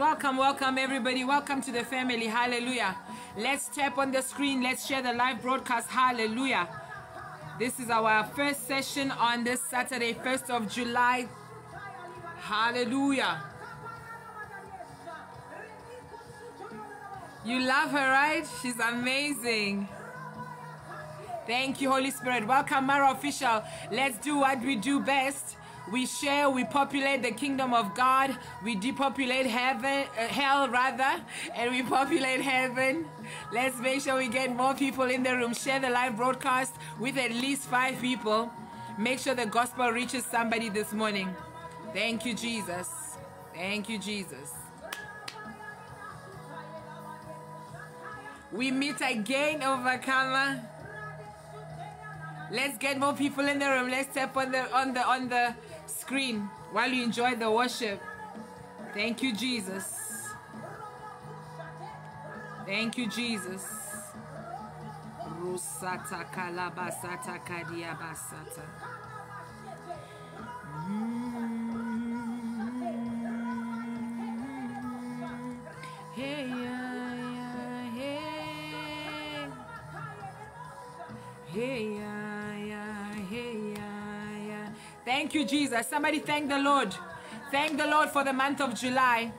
Welcome, welcome, everybody. Welcome to the family. Hallelujah. Let's tap on the screen. Let's share the live broadcast. Hallelujah. This is our first session on this Saturday, 1st of July. Hallelujah. You love her, right? She's amazing. Thank you, Holy Spirit. Welcome, Mara Official. Let's do what we do best. We share, we populate the kingdom of God. We depopulate heaven, uh, hell rather, and we populate heaven. Let's make sure we get more people in the room. Share the live broadcast with at least five people. Make sure the gospel reaches somebody this morning. Thank you, Jesus. Thank you, Jesus. We meet again, overcomer. Let's get more people in the room. Let's tap on the on the on the screen while you enjoy the worship. Thank you, Jesus. Thank you, Jesus. Rusata kalabasata kadiabasata. Thank you, Jesus. Somebody thank the Lord. Thank the Lord for the month of July.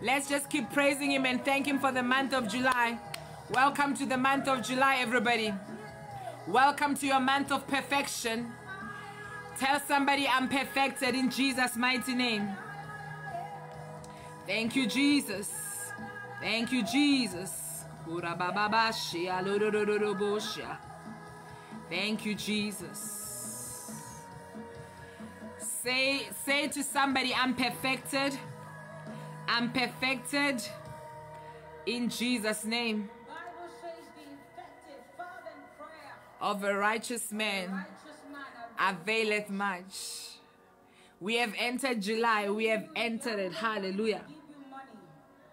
Let's just keep praising Him and thank Him for the month of July. Welcome to the month of July, everybody. Welcome to your month of perfection. Tell somebody I'm perfected in Jesus' mighty name. Thank you, Jesus. Thank you, Jesus. Thank you, Jesus. Say, say to somebody, I'm perfected. I'm perfected in Jesus' name Bible says the effective fervent prayer of a righteous man availeth much. We have entered July. We have entered it. Hallelujah. give you money.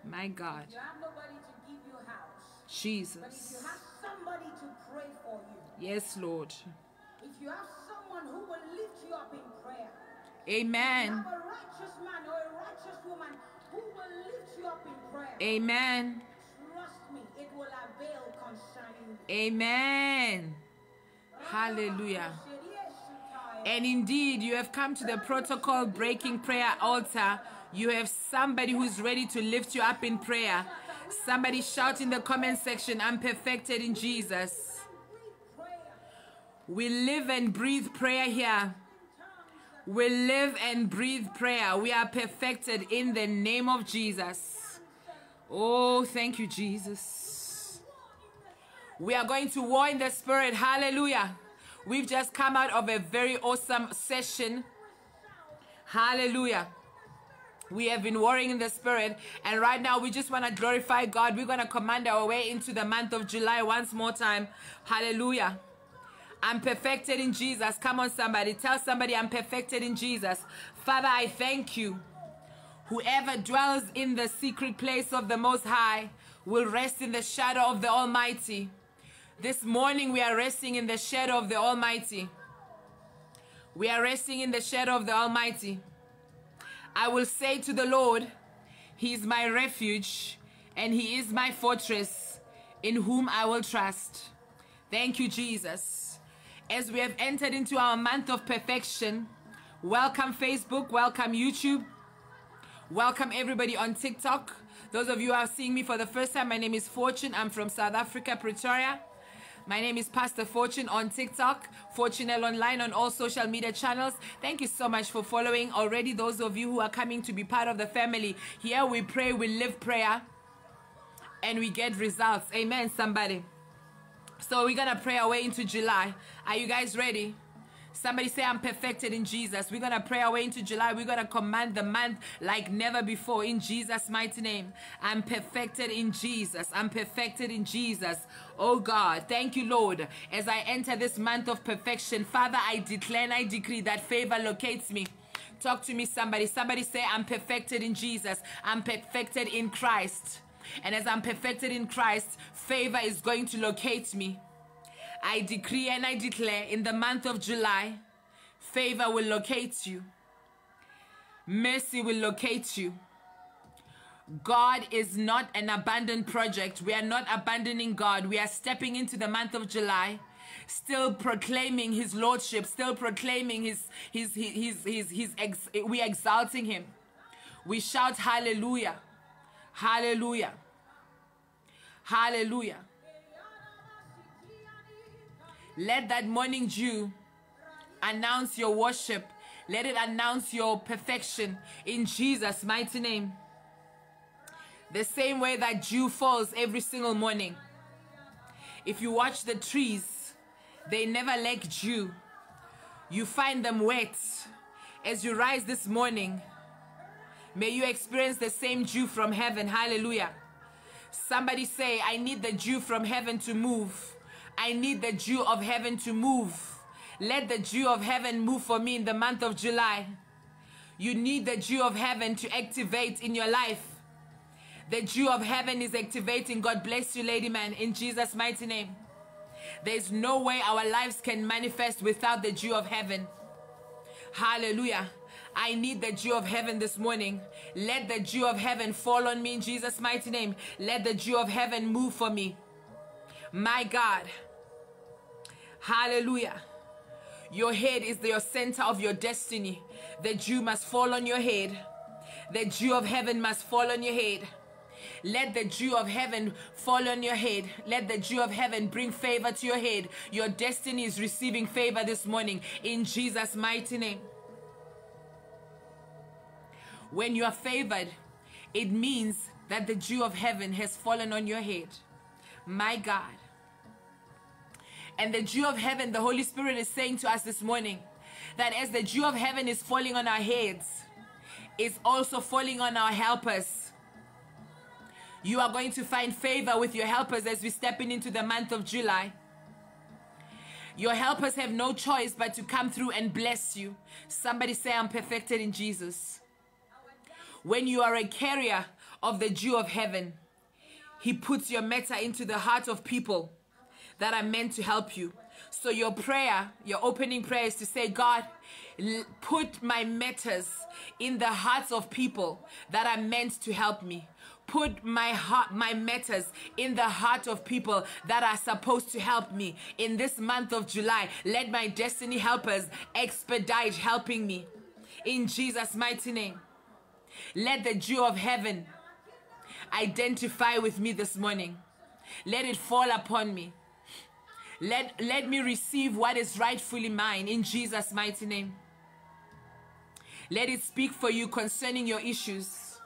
My God. You have nobody to give you a house. But if Jesus. you have somebody to pray for you, Yes, Lord. if you have Amen. Trust me, it will avail concerning. Amen. Hallelujah. And indeed, you have come to the protocol breaking prayer altar. You have somebody who's ready to lift you up in prayer. Somebody shout in the comment section, I'm perfected in Jesus. We live and breathe prayer here. We live and breathe prayer. We are perfected in the name of Jesus. Oh, thank you, Jesus. We are going to war in the spirit. Hallelujah. We've just come out of a very awesome session. Hallelujah. We have been warring in the spirit, and right now we just want to glorify God. We're going to command our way into the month of July once more time. Hallelujah. I'm perfected in Jesus. Come on, somebody. Tell somebody I'm perfected in Jesus. Father, I thank you. Whoever dwells in the secret place of the Most High will rest in the shadow of the Almighty. This morning we are resting in the shadow of the Almighty. We are resting in the shadow of the Almighty. I will say to the Lord, He is my refuge and He is my fortress in whom I will trust. Thank you, Jesus. As we have entered into our month of perfection, welcome Facebook, welcome YouTube, welcome everybody on TikTok. Those of you who are seeing me for the first time, my name is Fortune. I'm from South Africa, Pretoria. My name is Pastor Fortune on TikTok, Fortunel Online on all social media channels. Thank you so much for following already. Those of you who are coming to be part of the family, here we pray, we live prayer, and we get results. Amen, somebody. So we're gonna pray our way into July. Are you guys ready? Somebody say, I'm perfected in Jesus. We're going to pray our way into July. We're going to command the month like never before in Jesus' mighty name. I'm perfected in Jesus. I'm perfected in Jesus. Oh God, thank you, Lord. As I enter this month of perfection, Father, I declare and I decree that favor locates me. Talk to me, somebody. Somebody say, I'm perfected in Jesus. I'm perfected in Christ. And as I'm perfected in Christ, favor is going to locate me. I decree and I declare in the month of July, favor will locate you. Mercy will locate you. God is not an abandoned project. We are not abandoning God. We are stepping into the month of July, still proclaiming His Lordship, still proclaiming His, His, His, His, His, his ex, we exalting Him. We shout Hallelujah, Hallelujah, Hallelujah. Let that morning dew announce your worship. Let it announce your perfection in Jesus' mighty name. The same way that dew falls every single morning. If you watch the trees, they never lack dew. You find them wet. As you rise this morning, may you experience the same dew from heaven. Hallelujah. Somebody say, I need the dew from heaven to move. I need the dew of heaven to move. Let the dew of heaven move for me in the month of July. You need the dew of heaven to activate in your life. The dew of heaven is activating. God bless you, lady man, in Jesus' mighty name. There's no way our lives can manifest without the dew of heaven. Hallelujah. I need the dew of heaven this morning. Let the dew of heaven fall on me in Jesus' mighty name. Let the dew of heaven move for me. My God. Hallelujah. Your head is the center of your destiny. The dew must fall on your head. The dew of heaven must fall on your head. Let the dew of heaven fall on your head. Let the dew of heaven bring favor to your head. Your destiny is receiving favor this morning in Jesus' mighty name. When you are favored, it means that the dew of heaven has fallen on your head. My God. And the dew of heaven, the Holy Spirit is saying to us this morning that as the dew of heaven is falling on our heads, it's also falling on our helpers. You are going to find favor with your helpers as we step in into the month of July. Your helpers have no choice but to come through and bless you. Somebody say, I'm perfected in Jesus. When you are a carrier of the dew of heaven, He puts your matter into the heart of people that are meant to help you. So your prayer, your opening prayer is to say, God, put my matters in the hearts of people that are meant to help me. Put my heart, my matters in the heart of people that are supposed to help me. In this month of July, let my destiny helpers expedite helping me. In Jesus' mighty name. Let the dew of heaven identify with me this morning. Let it fall upon me. Let, let me receive what is rightfully mine in Jesus' mighty name. Let it speak for you concerning your issues.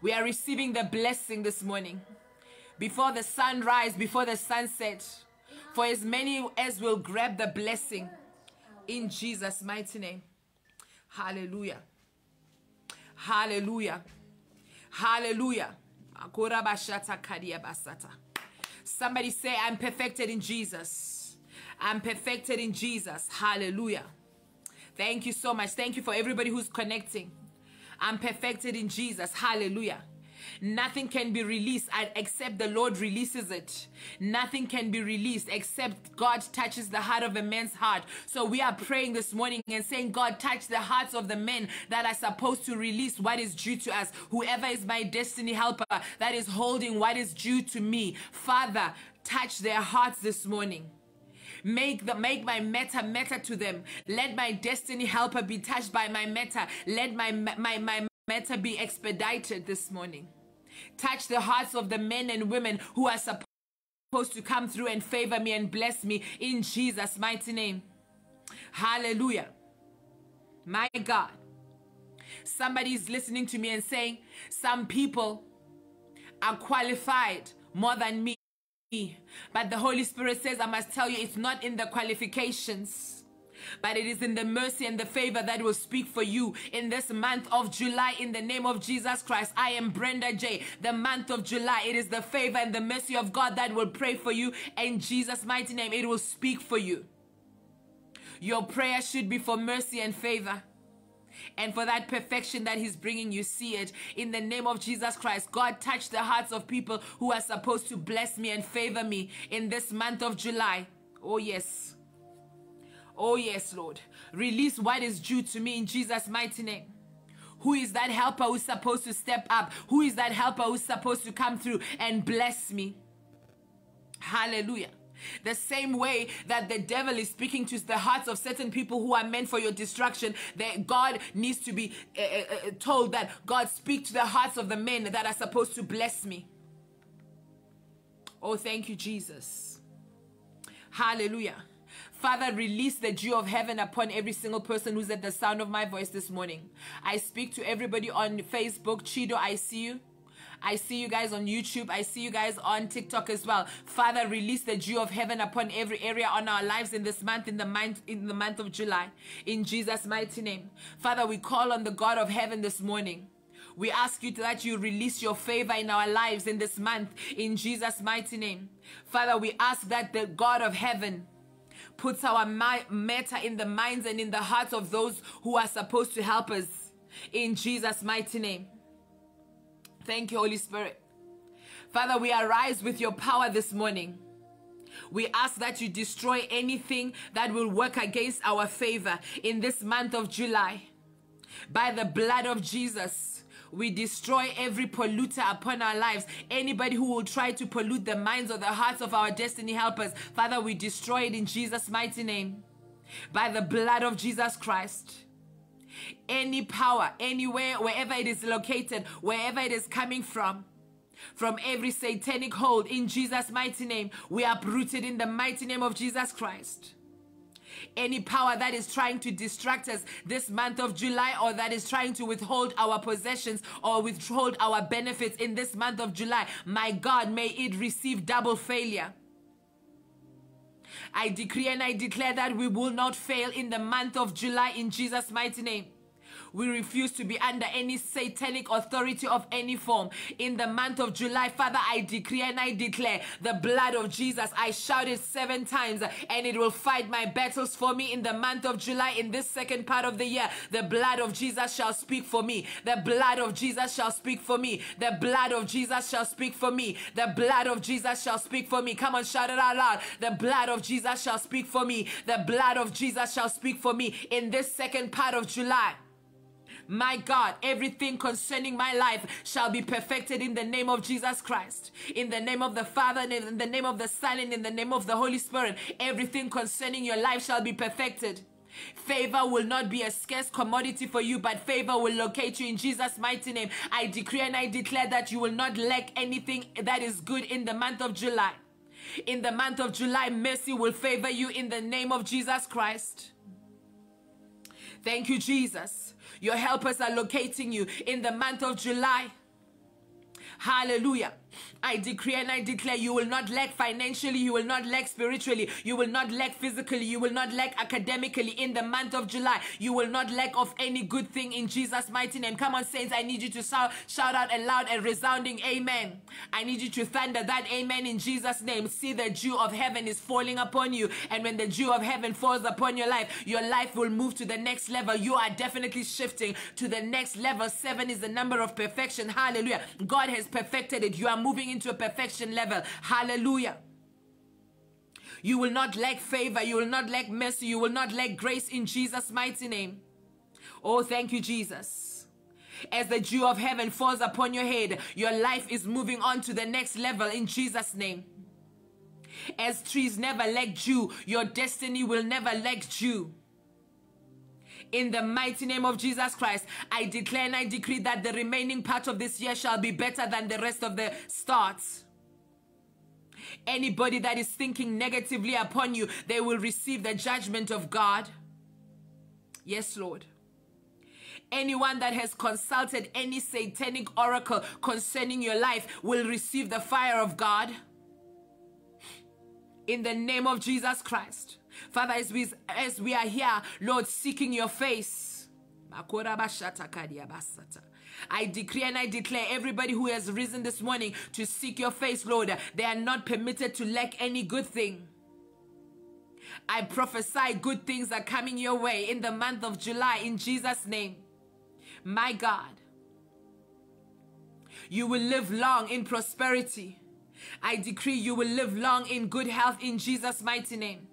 We are receiving the blessing this morning. Before the sun rise, before the sunset, for as many as will grab the blessing in Jesus' mighty name. Hallelujah. Hallelujah. Hallelujah. Somebody say, I'm perfected in Jesus. I'm perfected in Jesus. Hallelujah. Thank you so much. Thank you for everybody who's connecting. I'm perfected in Jesus. Hallelujah. Nothing can be released uh, except the Lord releases it. Nothing can be released except God touches the heart of a man's heart. So we are praying this morning and saying, God, touch the hearts of the men that are supposed to release what is due to us. Whoever is my destiny helper that is holding what is due to me. Father, touch their hearts this morning. Make the make my matter matter to them. Let my destiny helper be touched by my matter. Let my my my matter be expedited this morning. Touch the hearts of the men and women who are supposed to come through and favor me and bless me in Jesus' mighty name. Hallelujah. My God. Somebody is listening to me and saying, Some people are qualified more than me. But the Holy Spirit says, I must tell you, it's not in the qualifications but it is in the mercy and the favor that will speak for you in this month of July in the name of Jesus Christ. I am Brenda J. The month of July, it is the favor and the mercy of God that will pray for you in Jesus' mighty name. It will speak for you. Your prayer should be for mercy and favor and for that perfection that he's bringing you see it in the name of jesus christ god touch the hearts of people who are supposed to bless me and favor me in this month of july oh yes Oh, yes, Lord. Release what is due to me in Jesus' mighty name. Who is that helper who's supposed to step up? Who is that helper who's supposed to come through and bless me? Hallelujah. The same way that the devil is speaking to the hearts of certain people who are meant for your destruction, that God needs to be uh, uh, told that God speak to the hearts of the men that are supposed to bless me. Oh, thank you, Jesus. Hallelujah. Father, release the dew of heaven upon every single person who's at the sound of my voice this morning. I speak to everybody on Facebook. Chido, I see you. I see you guys on YouTube. I see you guys on TikTok as well. Father, release the dew of heaven upon every area on our lives in this month, in the month, in the month of July. In Jesus' mighty name. Father, we call on the God of heaven this morning. We ask you that you release your favor in our lives in this month in Jesus' mighty name. Father, we ask that the God of heaven puts our matter in the minds and in the hearts of those who are supposed to help us in Jesus' mighty name. Thank you, Holy Spirit. Father, we arise with your power this morning. We ask that you destroy anything that will work against our favor in this month of July. By the blood of Jesus, we destroy every polluter upon our lives. Anybody who will try to pollute the minds or the hearts of our destiny helpers, Father, we destroy it in Jesus' mighty name. By the blood of Jesus Christ. Any power, anywhere, wherever it is located, wherever it is coming from, from every satanic hold in Jesus' mighty name, we are uprooted in the mighty name of Jesus Christ any power that is trying to distract us this month of July or that is trying to withhold our possessions or withhold our benefits in this month of July, my God, may it receive double failure. I decree and I declare that we will not fail in the month of July in Jesus' mighty name. We refuse to be under any satanic authority of any form. In the month of July, Father, I decree and I declare the blood of Jesus. I shout it seven times and it will fight my battles for me in the month of July. In this second part of the year, the blood of Jesus shall speak for me. The blood of Jesus shall speak for me. The blood of Jesus shall speak for me. The blood of Jesus shall speak for me. Come on, shout it out loud. The blood of Jesus shall speak for me. The blood of Jesus shall speak for me in this second part of July. My God, everything concerning my life shall be perfected in the name of Jesus Christ. In the name of the Father, and in the name of the Son, and in the name of the Holy Spirit. Everything concerning your life shall be perfected. Favor will not be a scarce commodity for you, but favor will locate you in Jesus' mighty name. I decree and I declare that you will not lack anything that is good in the month of July. In the month of July, mercy will favor you in the name of Jesus Christ. Thank you, Jesus. Your helpers are locating you in the month of July. Hallelujah. I decree and I declare you will not lack financially, you will not lack spiritually, you will not lack physically, you will not lack academically in the month of July. You will not lack of any good thing in Jesus' mighty name. Come on, saints, I need you to shout, shout out a loud and resounding amen. I need you to thunder that amen in Jesus' name. See the dew of heaven is falling upon you, and when the dew of heaven falls upon your life, your life will move to the next level. You are definitely shifting to the next level. Seven is the number of perfection. Hallelujah. God has perfected it. You are moving into a perfection level. Hallelujah. You will not lack favor. You will not lack mercy. You will not lack grace in Jesus' mighty name. Oh, thank you, Jesus. As the dew of heaven falls upon your head, your life is moving on to the next level in Jesus' name. As trees never lack dew, your destiny will never lack dew. In the mighty name of Jesus Christ, I declare and I decree that the remaining part of this year shall be better than the rest of the starts. Anybody that is thinking negatively upon you, they will receive the judgment of God. Yes, Lord. Anyone that has consulted any satanic oracle concerning your life will receive the fire of God. In the name of Jesus Christ. Father, as we, as we are here, Lord, seeking your face. I decree and I declare everybody who has risen this morning to seek your face, Lord, they are not permitted to lack any good thing. I prophesy good things are coming your way in the month of July in Jesus' name. My God, you will live long in prosperity. I decree you will live long in good health in Jesus' mighty name.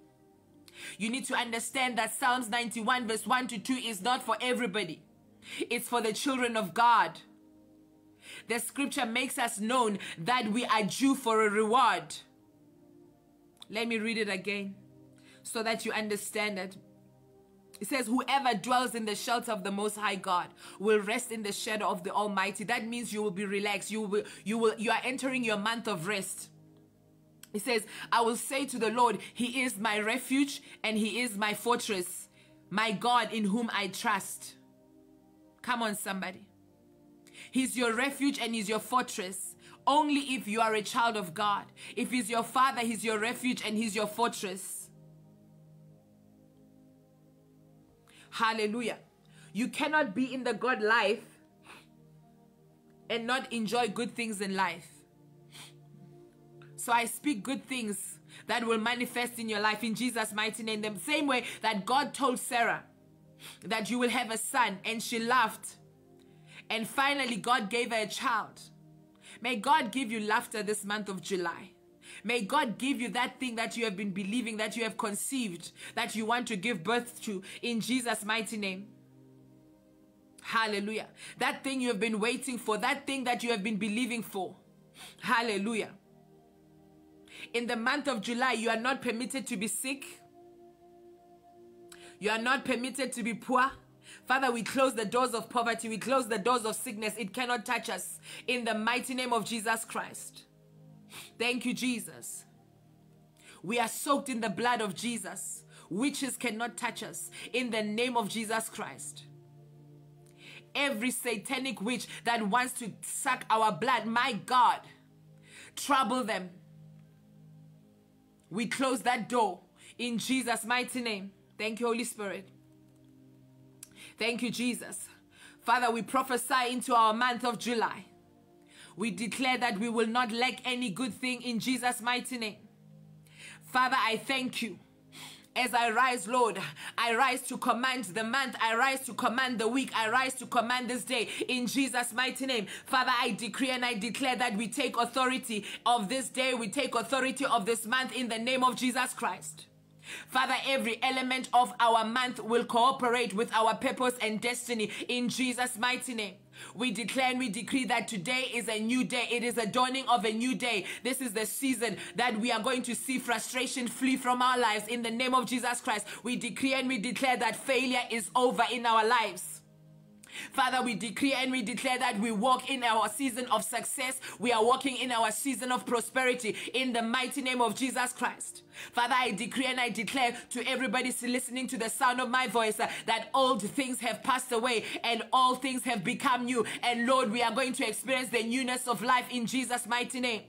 You need to understand that Psalms 91 verse 1 to 2 is not for everybody. It's for the children of God. The scripture makes us known that we are due for a reward. Let me read it again so that you understand it. It says, Whoever dwells in the shelter of the Most High God will rest in the shadow of the Almighty. That means you will be relaxed. You will, you will, you are entering your month of rest. It says, I will say to the Lord, He is my refuge and He is my fortress, my God in whom I trust. Come on, somebody. He's your refuge and He's your fortress. Only if you are a child of God. If He's your Father, He's your refuge and He's your fortress. Hallelujah. You cannot be in the God life and not enjoy good things in life. So I speak good things that will manifest in your life in Jesus' mighty name. The same way that God told Sarah that you will have a son, and she laughed. And finally, God gave her a child. May God give you laughter this month of July. May God give you that thing that you have been believing, that you have conceived, that you want to give birth to in Jesus' mighty name. Hallelujah. That thing you have been waiting for, that thing that you have been believing for. Hallelujah. In the month of July, you are not permitted to be sick. You are not permitted to be poor. Father, we close the doors of poverty. We close the doors of sickness. It cannot touch us. In the mighty name of Jesus Christ. Thank you, Jesus. We are soaked in the blood of Jesus. Witches cannot touch us. In the name of Jesus Christ. Every satanic witch that wants to suck our blood, my God, trouble them. We close that door in Jesus' mighty name. Thank you, Holy Spirit. Thank you, Jesus. Father, we prophesy into our month of July. We declare that we will not lack any good thing in Jesus' mighty name. Father, I thank you. As I rise, Lord, I rise to command the month. I rise to command the week. I rise to command this day in Jesus' mighty name. Father, I decree and I declare that we take authority of this day. We take authority of this month in the name of Jesus Christ. Father, every element of our month will cooperate with our purpose and destiny in Jesus' mighty name. We declare and we decree that today is a new day. It is a dawning of a new day. This is the season that we are going to see frustration flee from our lives in the name of Jesus Christ. We decree and we declare that failure is over in our lives. Father, we decree and we declare that we walk in our season of success. We are walking in our season of prosperity in the mighty name of Jesus Christ. Father, I decree and I declare to everybody listening to the sound of my voice uh, that old things have passed away and all things have become new. And Lord, we are going to experience the newness of life in Jesus' mighty name.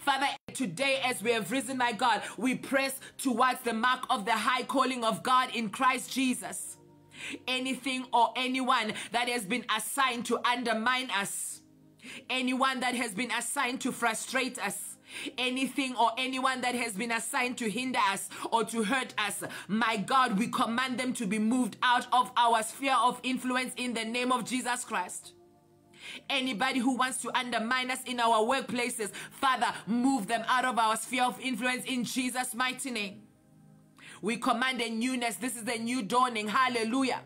Father, today as we have risen, my God, we press towards the mark of the high calling of God in Christ Jesus anything or anyone that has been assigned to undermine us, anyone that has been assigned to frustrate us, anything or anyone that has been assigned to hinder us or to hurt us, my God, we command them to be moved out of our sphere of influence in the name of Jesus Christ. Anybody who wants to undermine us in our workplaces, Father, move them out of our sphere of influence in Jesus' mighty name. We command a newness. This is a new dawning. Hallelujah.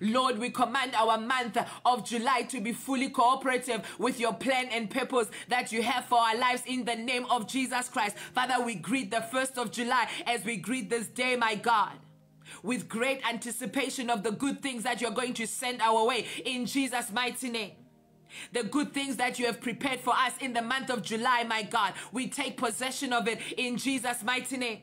Lord, we command our month of July to be fully cooperative with your plan and purpose that you have for our lives in the name of Jesus Christ. Father, we greet the 1st of July as we greet this day, my God with great anticipation of the good things that you're going to send our way in Jesus' mighty name. The good things that you have prepared for us in the month of July, my God, we take possession of it in Jesus' mighty name.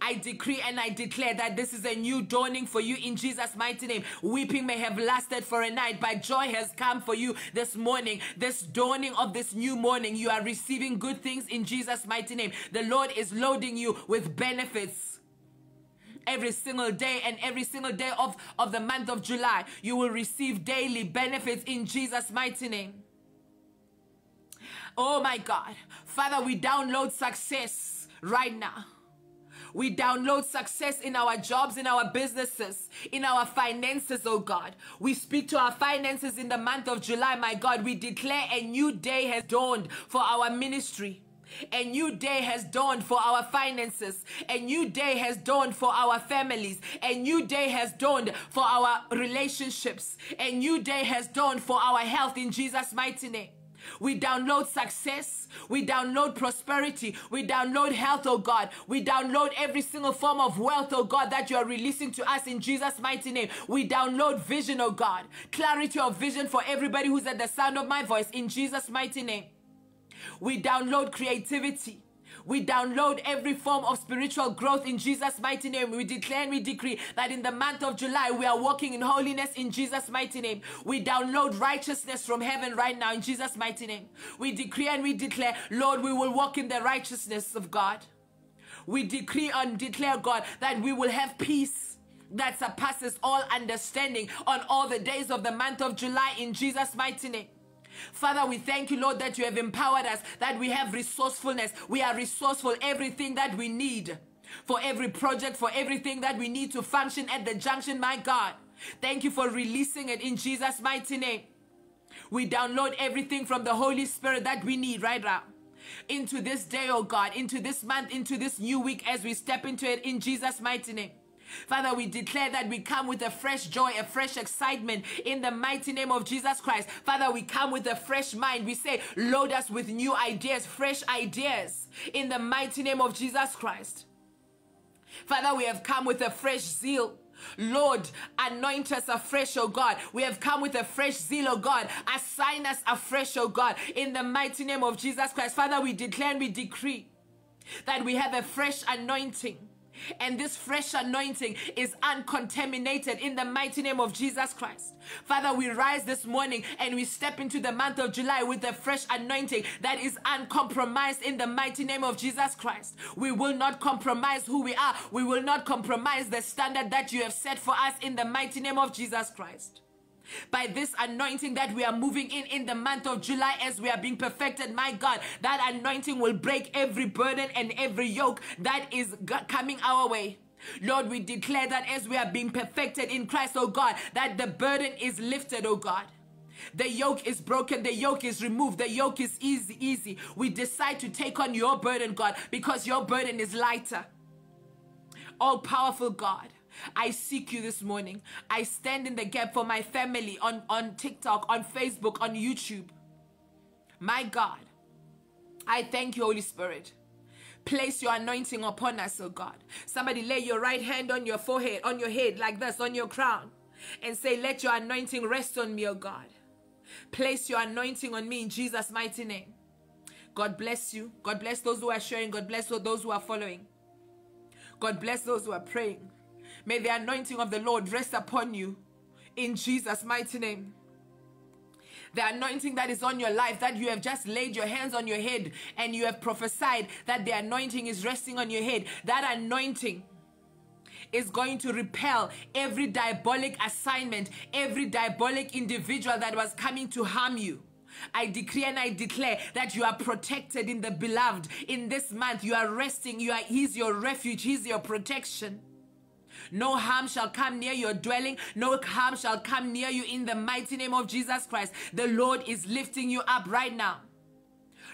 I decree and I declare that this is a new dawning for you in Jesus' mighty name. Weeping may have lasted for a night, but joy has come for you this morning. This dawning of this new morning, you are receiving good things in Jesus' mighty name. The Lord is loading you with benefits every single day and every single day of, of the month of July. You will receive daily benefits in Jesus' mighty name. Oh my God. Father, we download success right now. We download success in our jobs, in our businesses, in our finances, oh God. We speak to our finances in the month of July, my God. We declare a new day has dawned for our ministry. A new day has dawned for our finances. A new day has dawned for our families. A new day has dawned for our relationships. A new day has dawned for our health in Jesus' mighty name. We download success. We download prosperity. We download health, oh God. We download every single form of wealth, oh God, that you are releasing to us in Jesus' mighty name. We download vision, oh God. Clarity of vision for everybody who's at the sound of my voice in Jesus' mighty name. We download creativity. We download every form of spiritual growth in Jesus' mighty name. We declare and we decree that in the month of July, we are walking in holiness in Jesus' mighty name. We download righteousness from heaven right now in Jesus' mighty name. We decree and we declare, Lord, we will walk in the righteousness of God. We decree and declare, God, that we will have peace that surpasses all understanding on all the days of the month of July in Jesus' mighty name. Father, we thank you, Lord, that you have empowered us, that we have resourcefulness. We are resourceful, everything that we need for every project, for everything that we need to function at the junction, my God. Thank you for releasing it in Jesus' mighty name. We download everything from the Holy Spirit that we need right now into this day, oh God, into this month, into this new week as we step into it in Jesus' mighty name. Father, we declare that we come with a fresh joy, a fresh excitement in the mighty name of Jesus Christ. Father, we come with a fresh mind. We say, load us with new ideas, fresh ideas in the mighty name of Jesus Christ. Father, we have come with a fresh zeal. Lord, anoint us afresh, oh God. We have come with a fresh zeal, oh God. Assign us afresh, oh God, in the mighty name of Jesus Christ. Father, we declare and we decree that we have a fresh anointing and this fresh anointing is uncontaminated in the mighty name of Jesus Christ. Father, we rise this morning and we step into the month of July with a fresh anointing that is uncompromised in the mighty name of Jesus Christ. We will not compromise who we are. We will not compromise the standard that you have set for us in the mighty name of Jesus Christ by this anointing that we are moving in in the month of July as we are being perfected, my God, that anointing will break every burden and every yoke that is coming our way. Lord, we declare that as we are being perfected in Christ, oh God, that the burden is lifted, oh God. The yoke is broken, the yoke is removed, the yoke is easy, easy. We decide to take on your burden, God, because your burden is lighter. All powerful God, I seek you this morning. I stand in the gap for my family on, on TikTok, on Facebook, on YouTube. My God, I thank you, Holy Spirit. Place your anointing upon us, oh God. Somebody lay your right hand on your forehead, on your head, like this, on your crown, and say, Let your anointing rest on me, oh God. Place your anointing on me in Jesus' mighty name. God bless you. God bless those who are sharing. God bless those who are following. God bless those who are praying. May the anointing of the Lord rest upon you in Jesus' mighty name. The anointing that is on your life, that you have just laid your hands on your head and you have prophesied that the anointing is resting on your head, that anointing is going to repel every diabolic assignment, every diabolic individual that was coming to harm you. I decree and I declare that you are protected in the beloved. In this month, you are resting. You are He's your refuge. He's your protection. No harm shall come near your dwelling. No harm shall come near you in the mighty name of Jesus Christ. The Lord is lifting you up right now.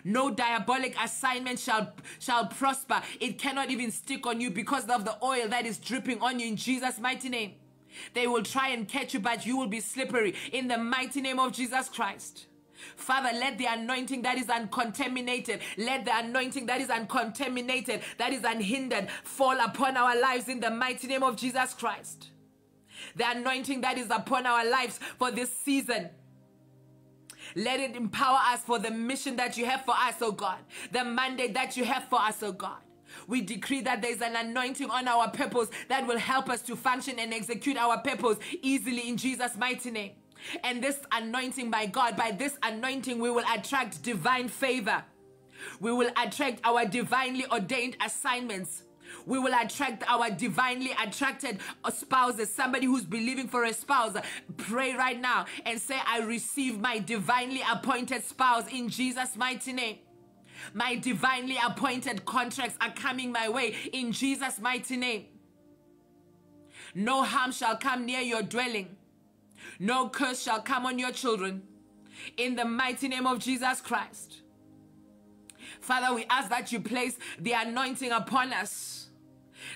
No diabolic assignment shall shall prosper. It cannot even stick on you because of the oil that is dripping on you in Jesus' mighty name. They will try and catch you, but you will be slippery in the mighty name of Jesus Christ. Father, let the anointing that is uncontaminated, let the anointing that is uncontaminated, that is unhindered, fall upon our lives in the mighty name of Jesus Christ. The anointing that is upon our lives for this season. Let it empower us for the mission that you have for us, oh God. The mandate that you have for us, oh God. We decree that there's an anointing on our purpose that will help us to function and execute our purpose easily in Jesus' mighty name. And this anointing by God, by this anointing, we will attract divine favor. We will attract our divinely ordained assignments. We will attract our divinely attracted spouses. Somebody who's believing for a spouse, pray right now and say, I receive my divinely appointed spouse in Jesus' mighty name. My divinely appointed contracts are coming my way in Jesus' mighty name. No harm shall come near your dwelling. No curse shall come on your children. In the mighty name of Jesus Christ. Father, we ask that you place the anointing upon us,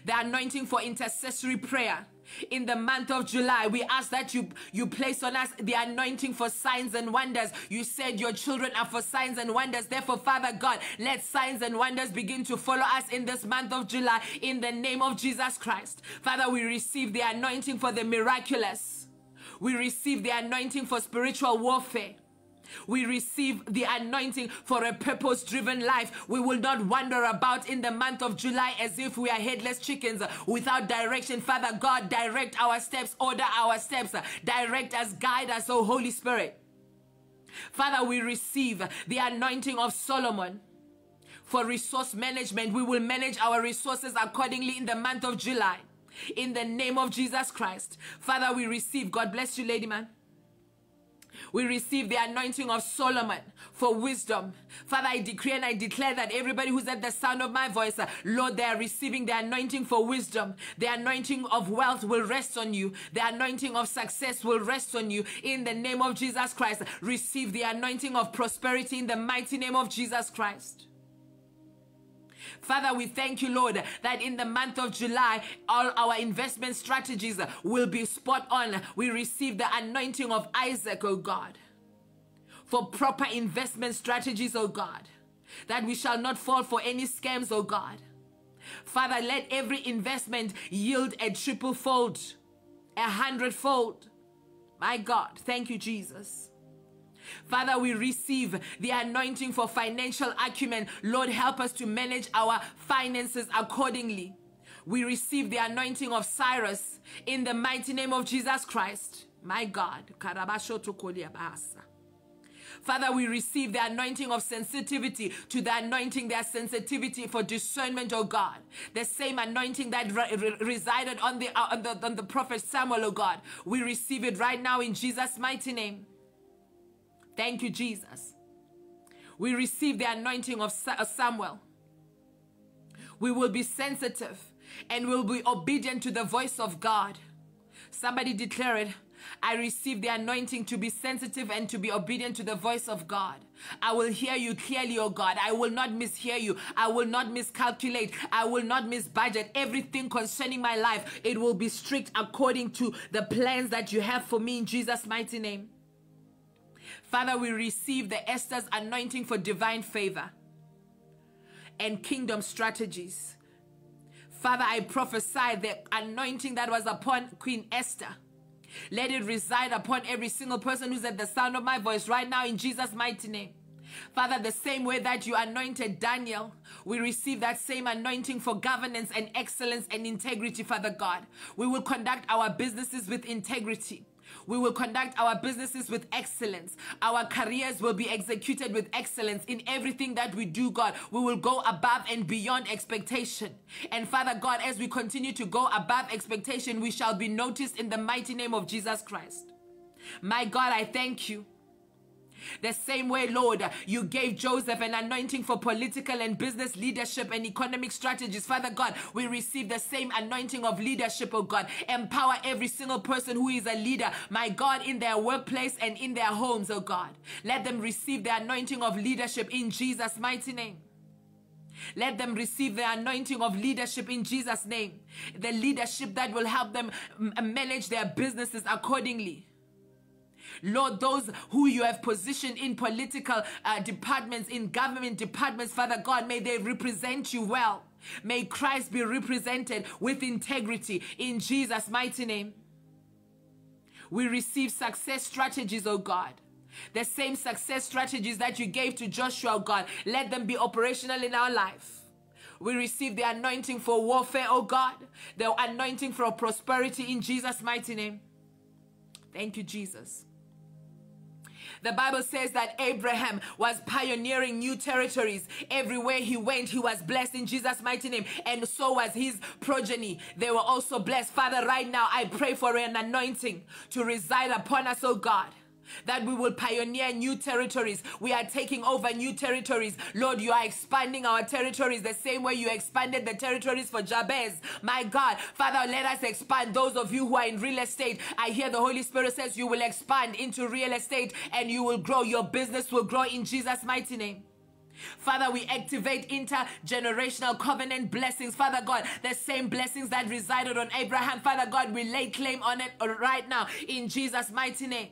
the anointing for intercessory prayer. In the month of July, we ask that you, you place on us the anointing for signs and wonders. You said your children are for signs and wonders. Therefore, Father God, let signs and wonders begin to follow us in this month of July in the name of Jesus Christ. Father, we receive the anointing for the miraculous. We receive the anointing for spiritual warfare. We receive the anointing for a purpose driven life. We will not wander about in the month of July as if we are headless chickens without direction. Father God, direct our steps, order our steps, direct us, guide us, oh Holy Spirit. Father, we receive the anointing of Solomon for resource management. We will manage our resources accordingly in the month of July. In the name of Jesus Christ. Father, we receive. God bless you, lady man. We receive the anointing of Solomon for wisdom. Father, I decree and I declare that everybody who's at the sound of my voice, uh, Lord, they are receiving the anointing for wisdom. The anointing of wealth will rest on you. The anointing of success will rest on you. In the name of Jesus Christ, receive the anointing of prosperity in the mighty name of Jesus Christ. Father, we thank you, Lord, that in the month of July, all our investment strategies will be spot on. We receive the anointing of Isaac, oh God, for proper investment strategies, oh God, that we shall not fall for any scams, oh God. Father, let every investment yield a triple fold, a hundredfold. My God, thank you, Jesus. Father, we receive the anointing for financial acumen. Lord, help us to manage our finances accordingly. We receive the anointing of Cyrus in the mighty name of Jesus Christ. My God. Father, we receive the anointing of sensitivity to the anointing, their sensitivity for discernment, oh God. The same anointing that re- re- resided on the, uh, on the, on the prophet Samuel, oh God. We receive it right now in Jesus' mighty name. Thank you, Jesus. We receive the anointing of Samuel. We will be sensitive and will be obedient to the voice of God. Somebody declare it. I receive the anointing to be sensitive and to be obedient to the voice of God. I will hear you clearly, oh God. I will not mishear you. I will not miscalculate. I will not misbudget. Everything concerning my life, it will be strict according to the plans that you have for me in Jesus' mighty name. Father, we receive the Esther's anointing for divine favor and kingdom strategies. Father, I prophesy the anointing that was upon Queen Esther. Let it reside upon every single person who's at the sound of my voice right now in Jesus' mighty name. Father, the same way that you anointed Daniel, we receive that same anointing for governance and excellence and integrity, Father God. We will conduct our businesses with integrity. We will conduct our businesses with excellence. Our careers will be executed with excellence in everything that we do, God. We will go above and beyond expectation. And Father God, as we continue to go above expectation, we shall be noticed in the mighty name of Jesus Christ. My God, I thank you the same way, Lord, you gave Joseph an anointing for political and business leadership and economic strategies. Father God, we receive the same anointing of leadership, oh God. Empower every single person who is a leader, my God, in their workplace and in their homes, oh God. Let them receive the anointing of leadership in Jesus' mighty name. Let them receive the anointing of leadership in Jesus' name. The leadership that will help them manage their businesses accordingly. Lord, those who you have positioned in political uh, departments, in government departments, Father God, may they represent you well. May Christ be represented with integrity in Jesus' mighty name. We receive success strategies, oh God. The same success strategies that you gave to Joshua, oh God, let them be operational in our life. We receive the anointing for warfare, oh God, the anointing for prosperity in Jesus' mighty name. Thank you, Jesus. The Bible says that Abraham was pioneering new territories. Everywhere he went, he was blessed in Jesus' mighty name. And so was his progeny. They were also blessed. Father, right now, I pray for an anointing to reside upon us, oh God that we will pioneer new territories. We are taking over new territories. Lord, you are expanding our territories the same way you expanded the territories for Jabez. My God, Father, let us expand. Those of you who are in real estate, I hear the Holy Spirit says you will expand into real estate and you will grow. Your business will grow in Jesus' mighty name. Father, we activate intergenerational covenant blessings. Father God, the same blessings that resided on Abraham. Father God, we lay claim on it right now in Jesus' mighty name.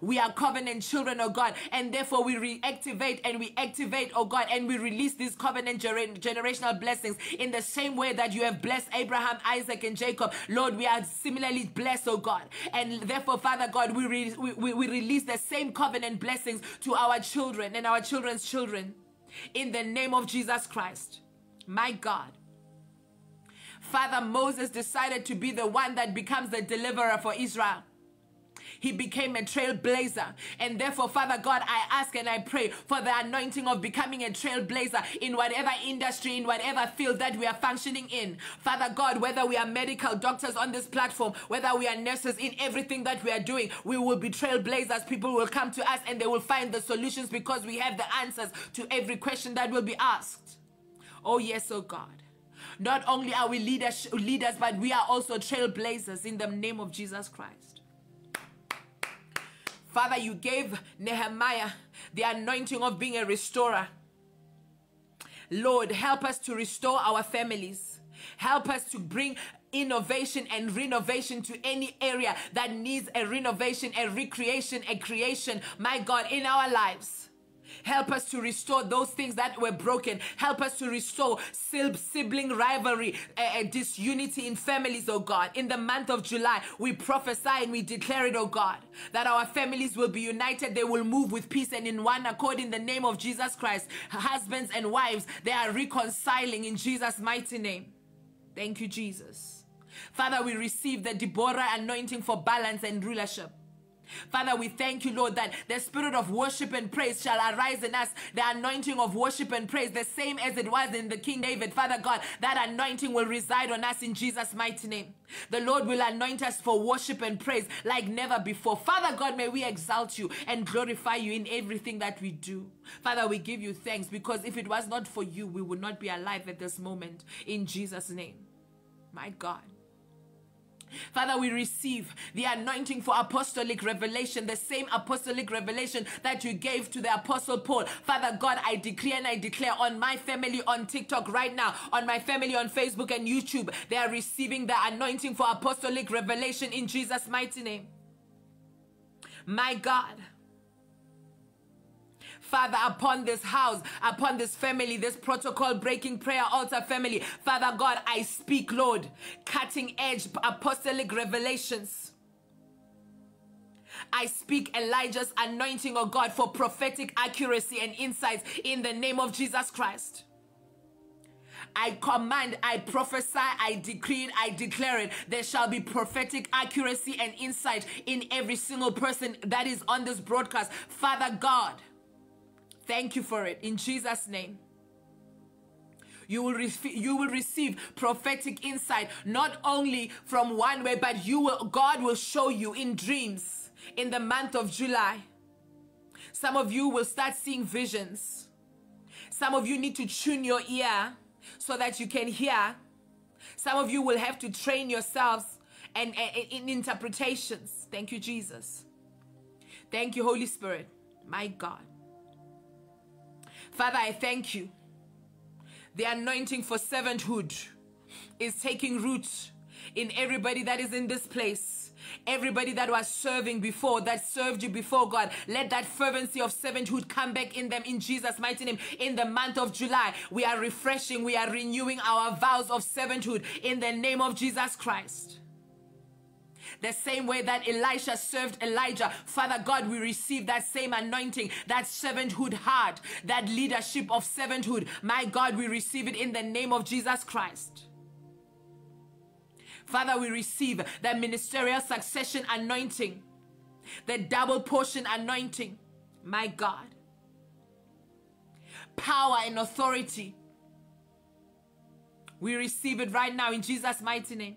We are covenant children, oh God, and therefore we reactivate and we activate, oh God, and we release these covenant gener- generational blessings in the same way that you have blessed Abraham, Isaac, and Jacob. Lord, we are similarly blessed, oh God, and therefore, Father God, we, re- we, we, we release the same covenant blessings to our children and our children's children in the name of Jesus Christ. My God. Father Moses decided to be the one that becomes the deliverer for Israel. He became a trailblazer. And therefore, Father God, I ask and I pray for the anointing of becoming a trailblazer in whatever industry, in whatever field that we are functioning in. Father God, whether we are medical doctors on this platform, whether we are nurses in everything that we are doing, we will be trailblazers. People will come to us and they will find the solutions because we have the answers to every question that will be asked. Oh, yes, oh God. Not only are we leaders, leaders, but we are also trailblazers in the name of Jesus Christ. Father, you gave Nehemiah the anointing of being a restorer. Lord, help us to restore our families. Help us to bring innovation and renovation to any area that needs a renovation, a recreation, a creation, my God, in our lives. Help us to restore those things that were broken. Help us to restore sibling rivalry, uh, disunity in families, oh God. In the month of July, we prophesy and we declare it, oh God, that our families will be united. They will move with peace and in one accord in the name of Jesus Christ. Husbands and wives, they are reconciling in Jesus' mighty name. Thank you, Jesus. Father, we receive the Deborah anointing for balance and rulership. Father, we thank you, Lord, that the spirit of worship and praise shall arise in us. The anointing of worship and praise, the same as it was in the King David. Father God, that anointing will reside on us in Jesus' mighty name. The Lord will anoint us for worship and praise like never before. Father God, may we exalt you and glorify you in everything that we do. Father, we give you thanks because if it was not for you, we would not be alive at this moment. In Jesus' name. My God. Father, we receive the anointing for apostolic revelation, the same apostolic revelation that you gave to the apostle Paul. Father God, I decree and I declare on my family on TikTok right now, on my family on Facebook and YouTube, they are receiving the anointing for apostolic revelation in Jesus' mighty name. My God. Father, upon this house, upon this family, this protocol breaking prayer altar family. Father God, I speak, Lord, cutting edge apostolic revelations. I speak Elijah's anointing, oh God, for prophetic accuracy and insights in the name of Jesus Christ. I command, I prophesy, I decree it, I declare it. There shall be prophetic accuracy and insight in every single person that is on this broadcast. Father God, Thank you for it in Jesus' name. You will, you will receive prophetic insight not only from one way, but you will, God will show you in dreams in the month of July. Some of you will start seeing visions. Some of you need to tune your ear so that you can hear. Some of you will have to train yourselves and in interpretations. Thank you, Jesus. Thank you, Holy Spirit. My God. Father, I thank you. The anointing for servanthood is taking root in everybody that is in this place. Everybody that was serving before, that served you before, God, let that fervency of servanthood come back in them in Jesus' mighty name. In the month of July, we are refreshing, we are renewing our vows of servanthood in the name of Jesus Christ. The same way that Elisha served Elijah. Father God, we receive that same anointing, that servanthood heart, that leadership of servanthood. My God, we receive it in the name of Jesus Christ. Father, we receive the ministerial succession anointing, the double portion anointing. My God. Power and authority. We receive it right now in Jesus' mighty name.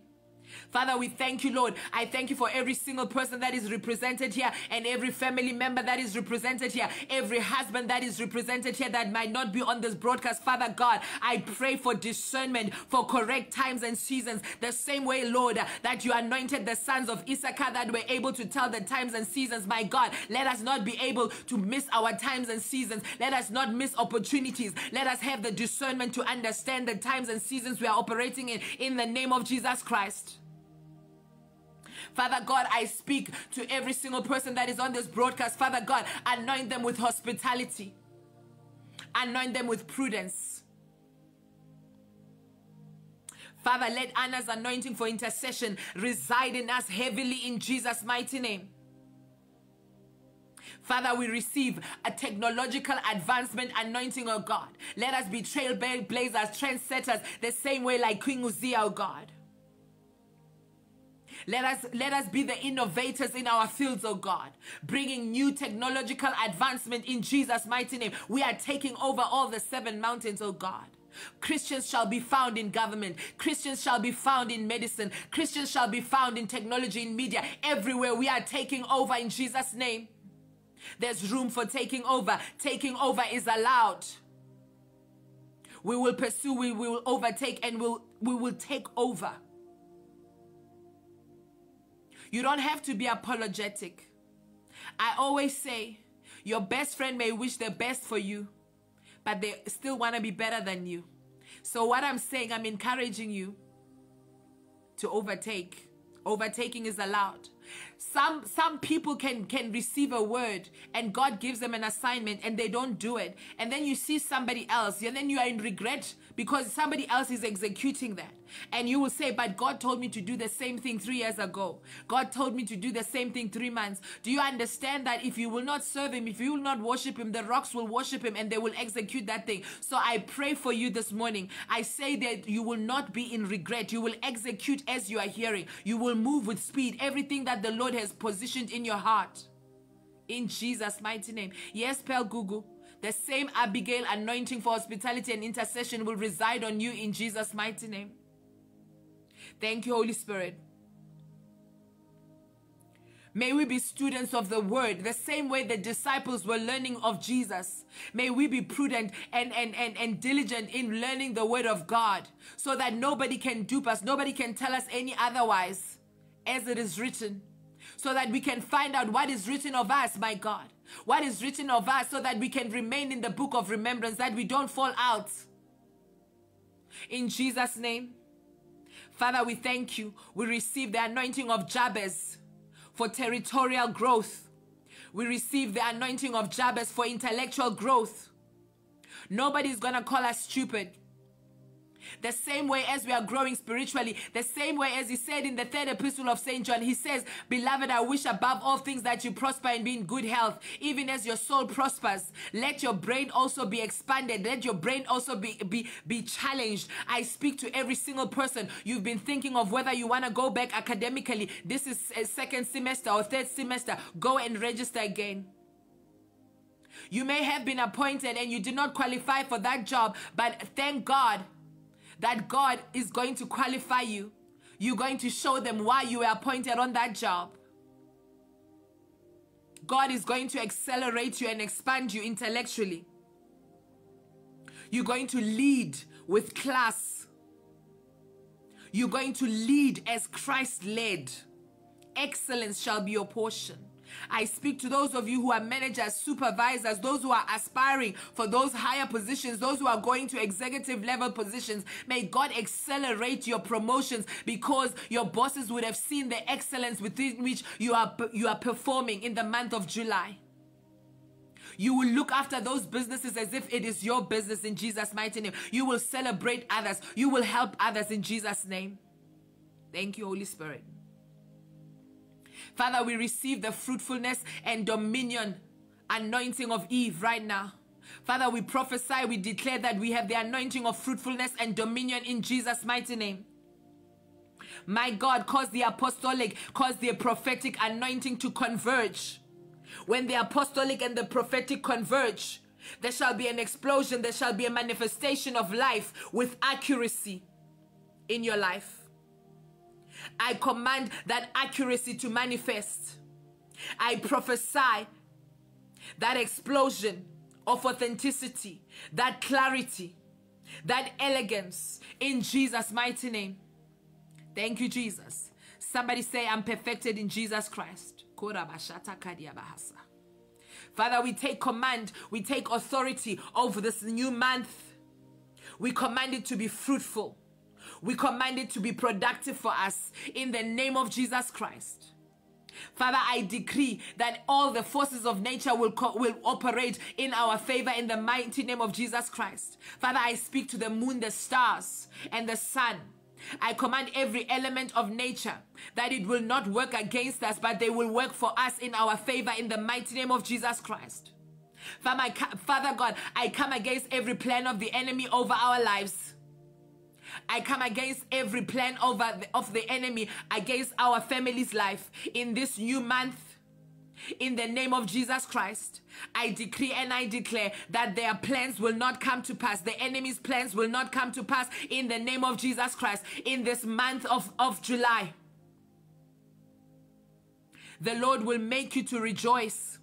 Father, we thank you, Lord. I thank you for every single person that is represented here and every family member that is represented here, every husband that is represented here that might not be on this broadcast. Father God, I pray for discernment for correct times and seasons. The same way, Lord, that you anointed the sons of Issachar that were able to tell the times and seasons. My God, let us not be able to miss our times and seasons. Let us not miss opportunities. Let us have the discernment to understand the times and seasons we are operating in in the name of Jesus Christ. Father God, I speak to every single person that is on this broadcast. Father God, anoint them with hospitality, anoint them with prudence. Father, let Anna's anointing for intercession reside in us heavily in Jesus' mighty name. Father, we receive a technological advancement anointing, oh God. Let us be trailblazers, trendsetters, the same way like Queen Uzziah, oh God. Let us let us be the innovators in our fields, oh God, bringing new technological advancement in Jesus' mighty name. We are taking over all the seven mountains, oh God. Christians shall be found in government. Christians shall be found in medicine. Christians shall be found in technology, in media. Everywhere we are taking over in Jesus' name. There's room for taking over. Taking over is allowed. We will pursue, we will overtake, and we'll, we will take over. You don't have to be apologetic. I always say, your best friend may wish the best for you, but they still want to be better than you. So, what I'm saying, I'm encouraging you to overtake. Overtaking is allowed. Some some people can can receive a word and God gives them an assignment and they don't do it. And then you see somebody else and then you are in regret because somebody else is executing that. And you will say, But God told me to do the same thing three years ago. God told me to do the same thing three months. Do you understand that if you will not serve Him, if you will not worship Him, the rocks will worship Him and they will execute that thing? So I pray for you this morning. I say that you will not be in regret. You will execute as you are hearing. You will move with speed. Everything that the Lord has positioned in your heart. In Jesus' mighty name. Yes, Pearl Gugu. The same Abigail anointing for hospitality and intercession will reside on you in Jesus' mighty name. Thank you, Holy Spirit. May we be students of the word, the same way the disciples were learning of Jesus. May we be prudent and, and, and, and diligent in learning the word of God so that nobody can dupe us, nobody can tell us any otherwise, as it is written, so that we can find out what is written of us, my God, what is written of us, so that we can remain in the book of remembrance, that we don't fall out. In Jesus' name. Father, we thank you. We receive the anointing of Jabez for territorial growth. We receive the anointing of Jabez for intellectual growth. Nobody's going to call us stupid. The same way as we are growing spiritually, the same way as he said in the third epistle of St. John, he says, Beloved, I wish above all things that you prosper and be in good health, even as your soul prospers. Let your brain also be expanded. Let your brain also be, be, be challenged. I speak to every single person. You've been thinking of whether you want to go back academically. This is a second semester or third semester. Go and register again. You may have been appointed and you did not qualify for that job, but thank God that God is going to qualify you. You're going to show them why you were appointed on that job. God is going to accelerate you and expand you intellectually. You're going to lead with class. You're going to lead as Christ led. Excellence shall be your portion. I speak to those of you who are managers, supervisors, those who are aspiring for those higher positions, those who are going to executive level positions. May God accelerate your promotions because your bosses would have seen the excellence within which you are you are performing in the month of July. You will look after those businesses as if it is your business in Jesus' mighty name. You will celebrate others. You will help others in Jesus' name. Thank you, Holy Spirit. Father, we receive the fruitfulness and dominion anointing of Eve right now. Father, we prophesy, we declare that we have the anointing of fruitfulness and dominion in Jesus' mighty name. My God, cause the apostolic, cause the prophetic anointing to converge. When the apostolic and the prophetic converge, there shall be an explosion, there shall be a manifestation of life with accuracy in your life. I command that accuracy to manifest. I prophesy that explosion of authenticity, that clarity, that elegance in Jesus' mighty name. Thank you, Jesus. Somebody say, I'm perfected in Jesus Christ. Father, we take command, we take authority over this new month. We command it to be fruitful. We command it to be productive for us in the name of Jesus Christ. Father, I decree that all the forces of nature will, will operate in our favor in the mighty name of Jesus Christ. Father, I speak to the moon, the stars, and the sun. I command every element of nature that it will not work against us, but they will work for us in our favor in the mighty name of Jesus Christ. Father God, I come against every plan of the enemy over our lives. I come against every plan over the, of the enemy against our family's life in this new month. In the name of Jesus Christ, I decree and I declare that their plans will not come to pass. The enemy's plans will not come to pass in the name of Jesus Christ in this month of, of July. The Lord will make you to rejoice.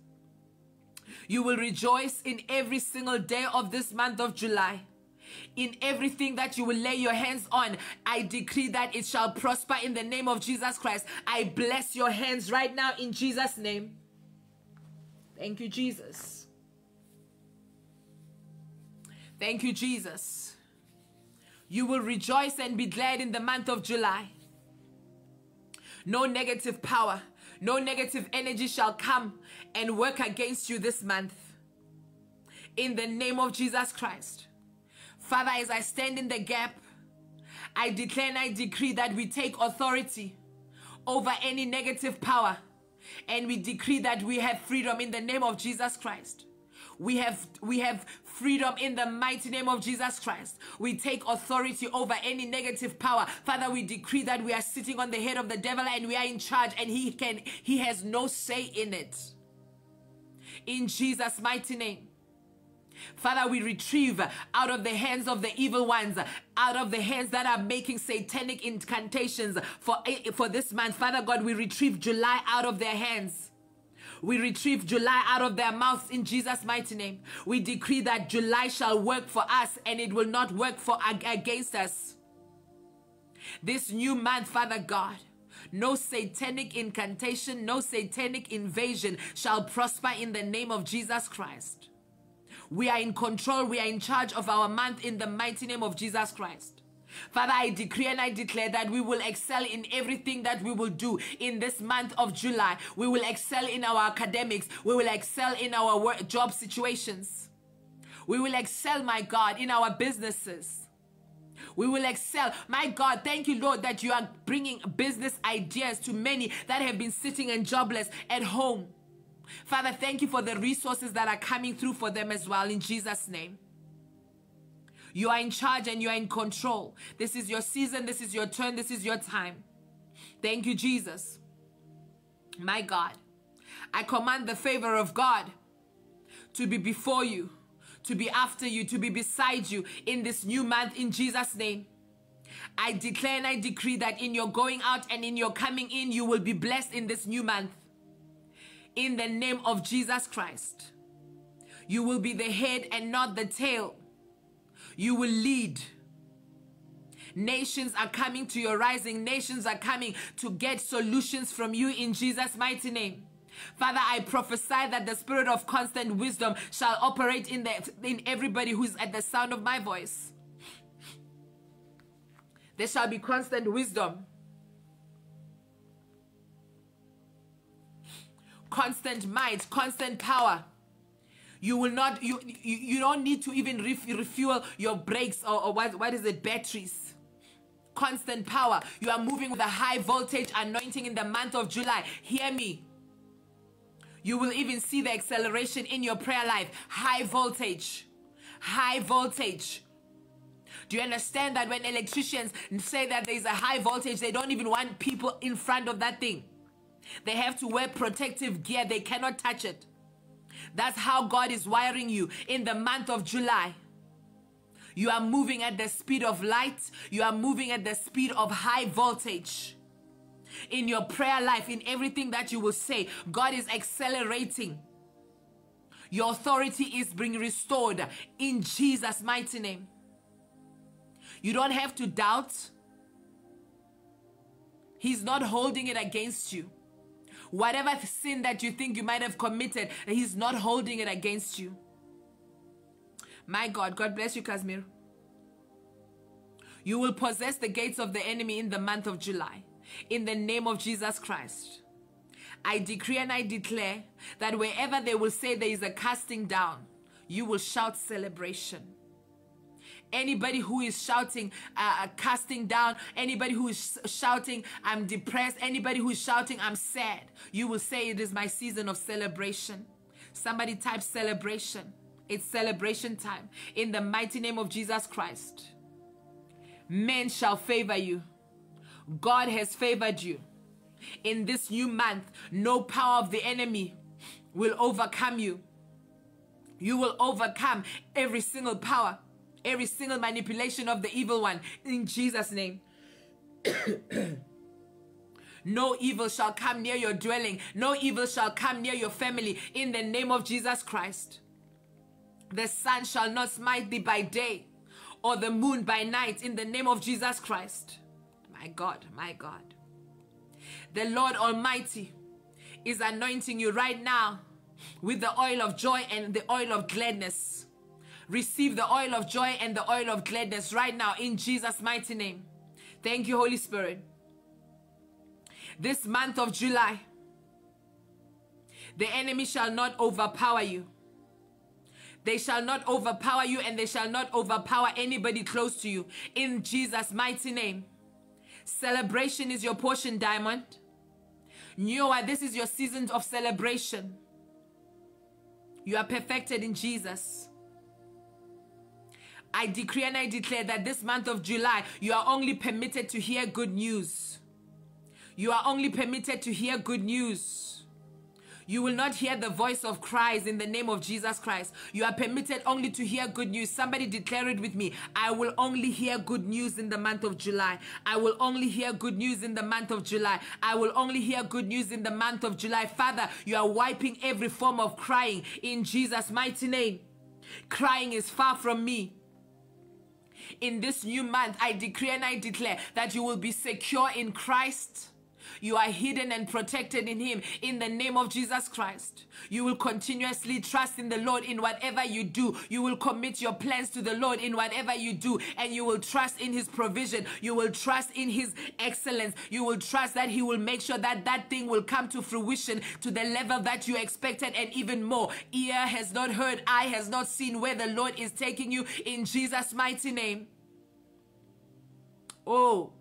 You will rejoice in every single day of this month of July in everything that you will lay your hands on. I decree that it shall prosper in the name of Jesus Christ. I bless your hands right now in Jesus' name. Thank you, Jesus. Thank you, Jesus. You will rejoice and be glad in the month of July. No negative power, no negative energy shall come and work against you this month. In the name of Jesus Christ. Father, as I stand in the gap, I declare and I decree that we take authority over any negative power. And we decree that we have freedom in the name of Jesus Christ. We have we have freedom in the mighty name of Jesus Christ. We take authority over any negative power. Father, we decree that we are sitting on the head of the devil and we are in charge and he can he has no say in it. In Jesus mighty name. Father, we retrieve out of the hands of the evil ones, out of the hands that are making satanic incantations for, eh, for this month. Father God, we retrieve July out of their hands. We retrieve July out of their mouths in Jesus' mighty name. We decree that July shall work for us and it will not work for against us. This new month, Father God, no satanic incantation, no satanic invasion shall prosper in the name of Jesus Christ. We are in control. We are in charge of our month in the mighty name of Jesus Christ. Father, I decree and I declare that we will excel in everything that we will do in this month of July. We will excel in our academics. We will excel in our work, job situations. We will excel, my God, in our businesses. We will excel. My God, thank you, Lord, that you are bringing business ideas to many that have been sitting and jobless at home. Father, thank you for the resources that are coming through for them as well in Jesus' name. You are in charge and you are in control. This is your season, this is your turn, this is your time. Thank you, Jesus. My God, I command the favor of God to be before you, to be after you, to be beside you in this new month in Jesus' name. I declare and I decree that in your going out and in your coming in, you will be blessed in this new month in the name of Jesus Christ. You will be the head and not the tail. You will lead. Nations are coming to your rising. Nations are coming to get solutions from you in Jesus' mighty name. Father, I prophesy that the spirit of constant wisdom shall operate in, the, in everybody who's at the sound of my voice. There shall be constant wisdom constant might, constant power. You will not, you, you, you don't need to even refuel your brakes or, or what, what is it, batteries. Constant power. You are moving with a high voltage anointing in the month of July. Hear me. You will even see the acceleration in your prayer life. High voltage. High voltage. Do you understand that when electricians say that there's a high voltage, they don't even want people in front of that thing? They have to wear protective gear. They cannot touch it. That's how God is wiring you in the month of July. You are moving at the speed of light. You are moving at the speed of high voltage. in your prayer life, in everything that you will say. God is accelerating. Your authority is being restored in Jesus' mighty name. You don't have to doubt. He's not holding it against you. Whatever sin that you think you might have committed, He's not holding it against you. My God, God bless you, Kazmir. You will possess the gates of the enemy in the month of July. In the name of Jesus Christ. I decree and I declare that wherever they will say there is a casting down, you will shout celebration. Anybody who is shouting, uh, uh casting down, anybody who is shouting, I'm depressed, anybody who is shouting, I'm sad, you will say, It is my season of celebration. Somebody type celebration. It's celebration time. In the mighty name of Jesus Christ, men shall favor you. God has favored you. In this new month, no power of the enemy will overcome you. You will overcome every single power, every single manipulation of the evil one in Jesus' name. No evil shall come near your dwelling. No evil shall come near your family in the name of Jesus Christ. The sun shall not smite thee by day or the moon by night in the name of Jesus Christ. My God, my God. The Lord Almighty is anointing you right now with the oil of joy and the oil of gladness. Receive the oil of joy and the oil of gladness right now in Jesus' mighty name. Thank you, Holy Spirit. This month of July, the enemy shall not overpower you. They shall not overpower you and they shall not overpower anybody close to you. In Jesus' mighty name. Celebration is your portion, Diamond. Noah, this is your season of celebration. You are perfected in Jesus. I decree and I declare that this month of July, you are only permitted to hear good news. You are only permitted to hear good news. You will not hear the voice of cries in the name of Jesus Christ. You are permitted only to hear good news. Somebody declare it with me. I will only hear good news in the month of July. I will only hear good news in the month of July. I will only hear good news in the month of July. Father, you are wiping every form of crying in Jesus' mighty name. Crying is far from me in this new month, I decree and I declare that you will be secure in Christ. You are hidden and protected in Him in the name of Jesus Christ. You will continuously trust in the Lord in whatever you do. You will commit your plans to the Lord in whatever you do, and you will trust in His provision. You will trust in His excellence. You will trust that He will make sure that that thing will come to fruition to the level that you expected and even more. Ear has not heard, eye has not seen where the Lord is taking you in Jesus' mighty name. Oh,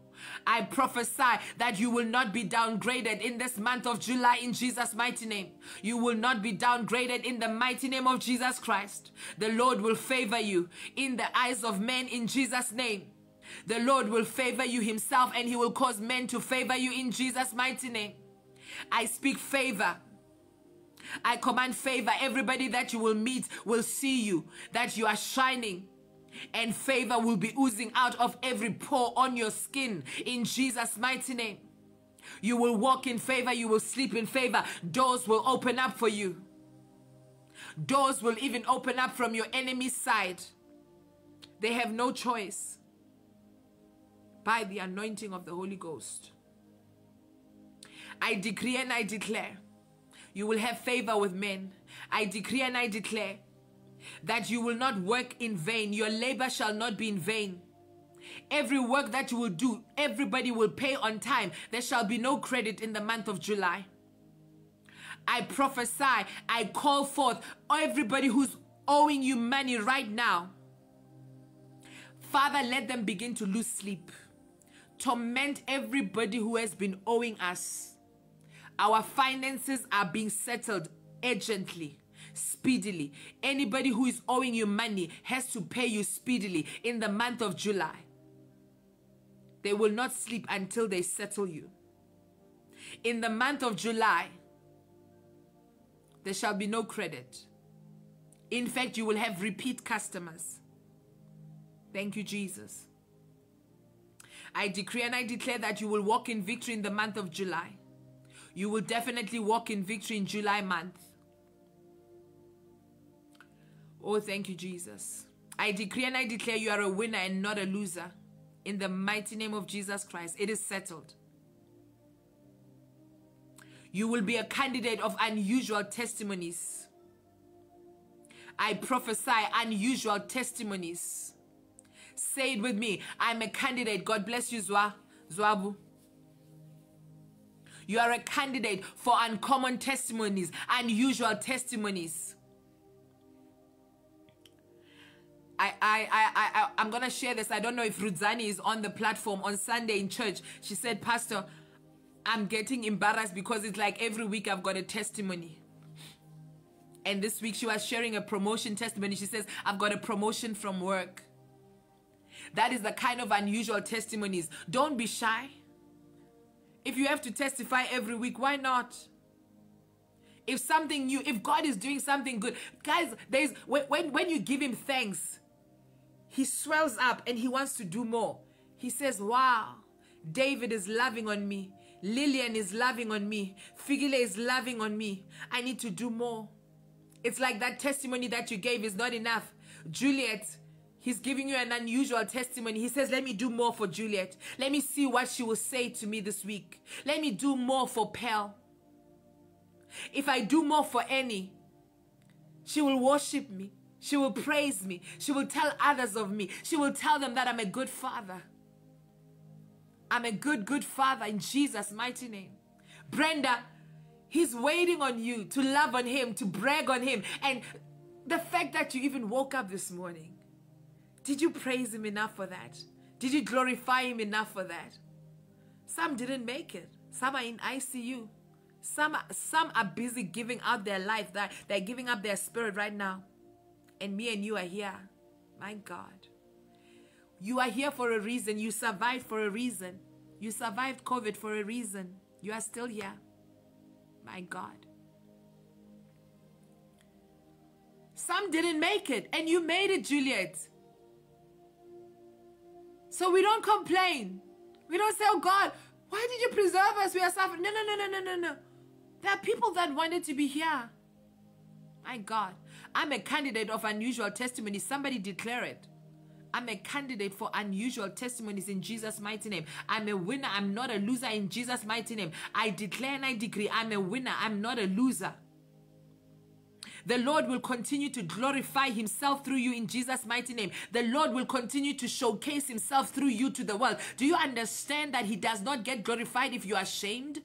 I prophesy that you will not be downgraded in this month of July in Jesus' mighty name. You will not be downgraded in the mighty name of Jesus Christ. The Lord will favor you in the eyes of men in Jesus' name. The Lord will favor you himself and he will cause men to favor you in Jesus' mighty name. I speak favor. I command favor. Everybody that you will meet will see you, that you are shining and favor will be oozing out of every pore on your skin in Jesus' mighty name. You will walk in favor, you will sleep in favor. Doors will open up for you. Doors will even open up from your enemy's side. They have no choice by the anointing of the Holy Ghost. I decree and I declare you will have favor with men. I decree and I declare that you will not work in vain. Your labor shall not be in vain. Every work that you will do, everybody will pay on time. There shall be no credit in the month of July. I prophesy, I call forth everybody who's owing you money right now. Father, let them begin to lose sleep. Torment everybody who has been owing us. Our finances are being settled urgently speedily. Anybody who is owing you money has to pay you speedily in the month of July. They will not sleep until they settle you. In the month of July, there shall be no credit. In fact, you will have repeat customers. Thank you, Jesus. I decree and I declare that you will walk in victory in the month of July. You will definitely walk in victory in July month. Oh, thank you, Jesus. I decree and I declare you are a winner and not a loser. In the mighty name of Jesus Christ, it is settled. You will be a candidate of unusual testimonies. I prophesy unusual testimonies. Say it with me. I'm a candidate. God bless you, Zwa. Zwabu. You are a candidate for uncommon testimonies, unusual testimonies. I, I, I, I'm going to share this. I don't know if Rudzani is on the platform on Sunday in church. She said, Pastor, I'm getting embarrassed because it's like every week I've got a testimony. And this week she was sharing a promotion testimony. She says, I've got a promotion from work. That is the kind of unusual testimonies. Don't be shy. If you have to testify every week, why not? If something new, if God is doing something good, guys, there's when, when, when you give him thanks, he swells up and he wants to do more. He says, Wow, David is loving on me. Lillian is loving on me. Figile is loving on me. I need to do more. It's like that testimony that you gave is not enough. Juliet, he's giving you an unusual testimony. He says, Let me do more for Juliet. Let me see what she will say to me this week. Let me do more for Pell. If I do more for Annie, she will worship me. She will praise me. She will tell others of me. She will tell them that I'm a good father. I'm a good, good father in Jesus' mighty name. Brenda, he's waiting on you to love on him, to brag on him. And the fact that you even woke up this morning, did you praise him enough for that? Did you glorify him enough for that? Some didn't make it. Some are in ICU. Some, some are busy giving out their life. That they're giving up their spirit right now. And me and you are here. My God. You are here for a reason. You survived for a reason. You survived COVID for a reason. You are still here. My God. Some didn't make it, and you made it, Juliet. So we don't complain. We don't say, oh God, why did you preserve us? We are suffering. No, no, no, no, no, no, no. There are people that wanted to be here. My God. I'm a candidate of unusual testimony. Somebody declare it. I'm a candidate for unusual testimonies in Jesus' mighty name. I'm a winner. I'm not a loser in Jesus' mighty name. I declare and I decree I'm a winner. I'm not a loser. The Lord will continue to glorify Himself through you in Jesus' mighty name. The Lord will continue to showcase Himself through you to the world. Do you understand that He does not get glorified if you are shamed?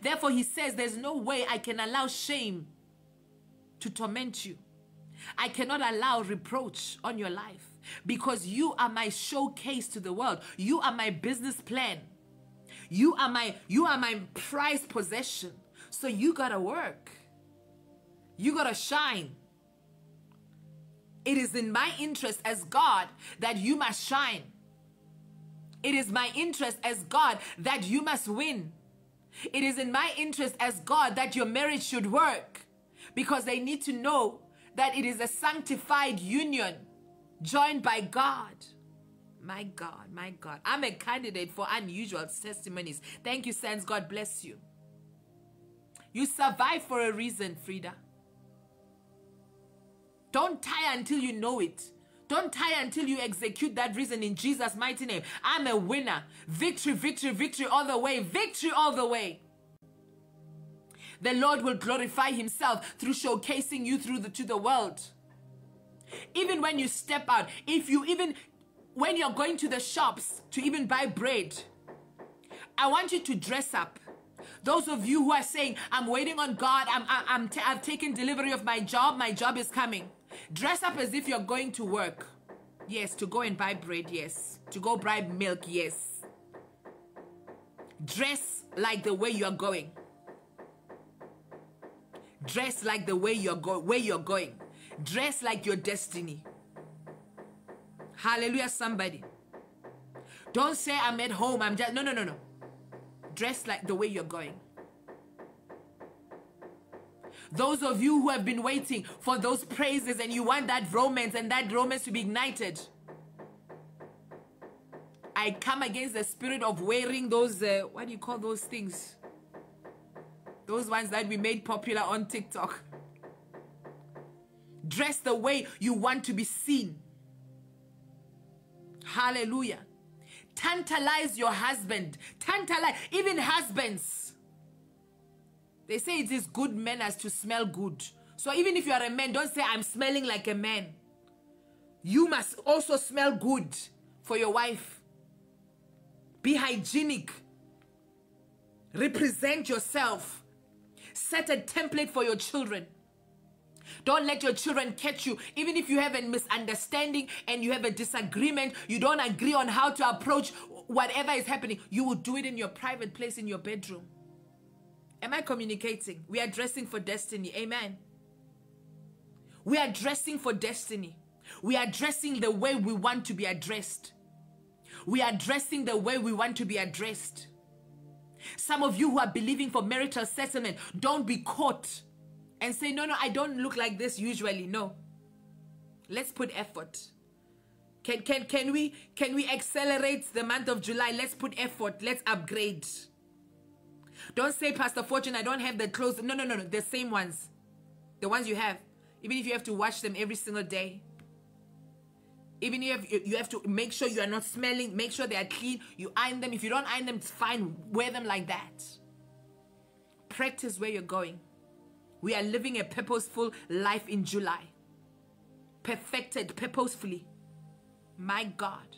Therefore, He says, There's no way I can allow shame to torment you. I cannot allow reproach on your life because you are my showcase to the world. You are my business plan. You are my you are my prized possession. So you got to work. You got to shine. It is in my interest as God that you must shine. It is my interest as God that you must win. It is in my interest as God that your marriage should work because they need to know that it is a sanctified union joined by God. My God, my God. I'm a candidate for unusual testimonies. Thank you, Sans. God bless you. You survive for a reason, Frida. Don't tire until you know it. Don't tire until you execute that reason in Jesus' mighty name. I'm a winner. Victory, victory, victory all the way. Victory all the way. The Lord will glorify Himself through showcasing you through the, to the world. Even when you step out, if you even, when you're going to the shops to even buy bread, I want you to dress up. Those of you who are saying, I'm waiting on God, I'm, I'm, I've taken delivery of my job, my job is coming. Dress up as if you're going to work. Yes, to go and buy bread, yes. To go buy milk, yes. Dress like the way you're going. Dress like the way you're going, where you're going. Dress like your destiny. Hallelujah, somebody. Don't say I'm at home. I'm just no no no no. Dress like the way you're going. Those of you who have been waiting for those praises and you want that romance and that romance to be ignited. I come against the spirit of wearing those, uh, what do you call those things? Those ones that we made popular on TikTok. Dress the way you want to be seen. Hallelujah. Tantalize your husband. Tantalize, even husbands. They say it is good manners to smell good. So even if you are a man, don't say, I'm smelling like a man. You must also smell good for your wife. Be hygienic. Represent yourself. Set a template for your children. Don't let your children catch you. Even if you have a misunderstanding and you have a disagreement, you don't agree on how to approach whatever is happening, you will do it in your private place in your bedroom. Am I communicating? We are dressing for destiny. Amen. We are dressing for destiny. We are dressing the way we want to be addressed. We are dressing the way we want to be addressed. Some of you who are believing for marital settlement, don't be caught and say, No, no, I don't look like this usually. No. Let's put effort. Can, can, can, we, can we accelerate the month of July? Let's put effort. Let's upgrade. Don't say, Pastor Fortune, I don't have the clothes. No, no, no, no. The same ones. The ones you have. Even if you have to wash them every single day. Even if you have, you have to make sure you are not smelling, make sure they are clean. You iron them. If you don't iron them, it's fine. Wear them like that. Practice where you're going. We are living a purposeful life in July. Perfected purposefully. My God.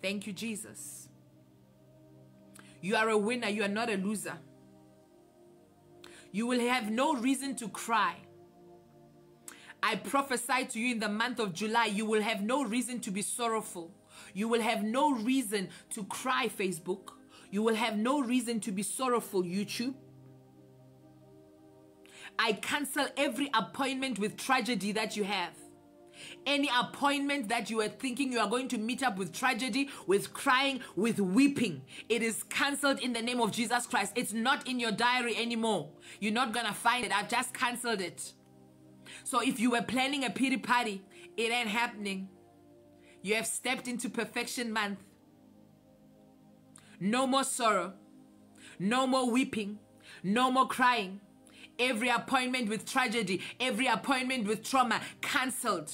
Thank you, Jesus. You are a winner. You are not a loser. You will have no reason to cry. I prophesy to you in the month of July, you will have no reason to be sorrowful. You will have no reason to cry, Facebook. You will have no reason to be sorrowful, YouTube. I cancel every appointment with tragedy that you have. Any appointment that you were thinking you are going to meet up with tragedy, with crying, with weeping, it is cancelled in the name of Jesus Christ. It's not in your diary anymore. You're not going to find it. I've just cancelled it. So if you were planning a pity party, it ain't happening. You have stepped into perfection month. No more sorrow. No more weeping. No more crying. Every appointment with tragedy, every appointment with trauma cancelled.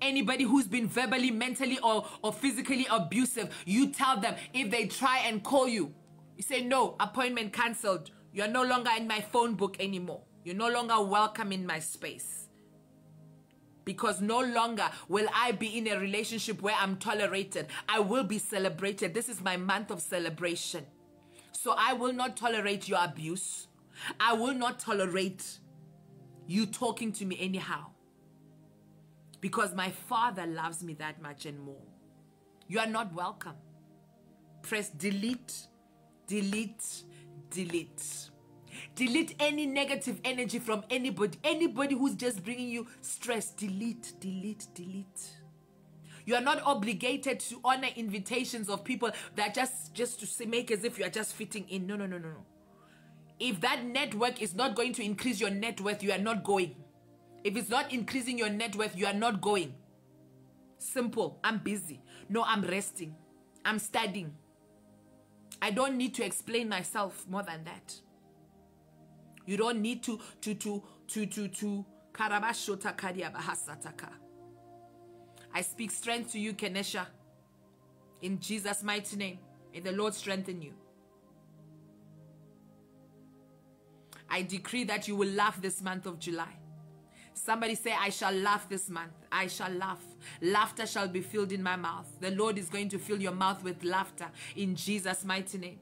Anybody who's been verbally, mentally, or, or physically abusive, you tell them if they try and call you, you say, No, appointment cancelled. You're no longer in my phone book anymore. You're no longer welcome in my space. Because no longer will I be in a relationship where I'm tolerated. I will be celebrated. This is my month of celebration. So I will not tolerate your abuse. I will not tolerate you talking to me anyhow. Because my father loves me that much and more. You are not welcome. Press delete, delete, delete. Delete any negative energy from anybody. Anybody who's just bringing you stress. Delete, delete, delete. You are not obligated to honor invitations of people that just just to make as if you are just fitting in. No, no, no, no, no. If that network is not going to increase your net worth, you are not going. If it's not increasing your net worth, you are not going. Simple. I'm busy. No, I'm resting. I'm studying. I don't need to explain myself more than that. You don't need to to to to to to karabashota kadiabahasataka. I speak strength to you, Kenesha. In Jesus' mighty name. May the Lord strengthen you. I decree that you will laugh this month of July. Somebody say, I shall laugh this month. I shall laugh. Laughter shall be filled in my mouth. The Lord is going to fill your mouth with laughter in Jesus' mighty name.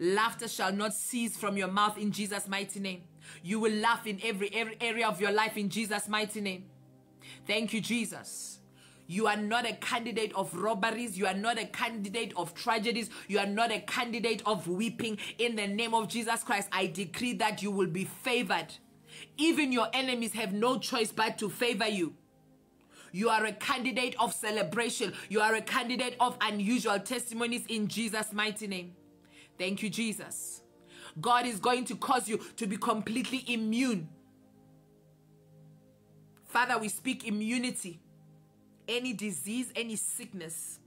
Laughter shall not cease from your mouth in Jesus' mighty name. You will laugh in every, every area of your life in Jesus' mighty name. Thank you, Jesus. You are not a candidate of robberies. You are not a candidate of tragedies. You are not a candidate of weeping. In the name of Jesus Christ, I decree that you will be favored. Even your enemies have no choice but to favor you. You are a candidate of celebration. You are a candidate of unusual testimonies in Jesus' mighty name. Thank you, Jesus. God is going to cause you to be completely immune. Father, we speak immunity any disease, any sickness,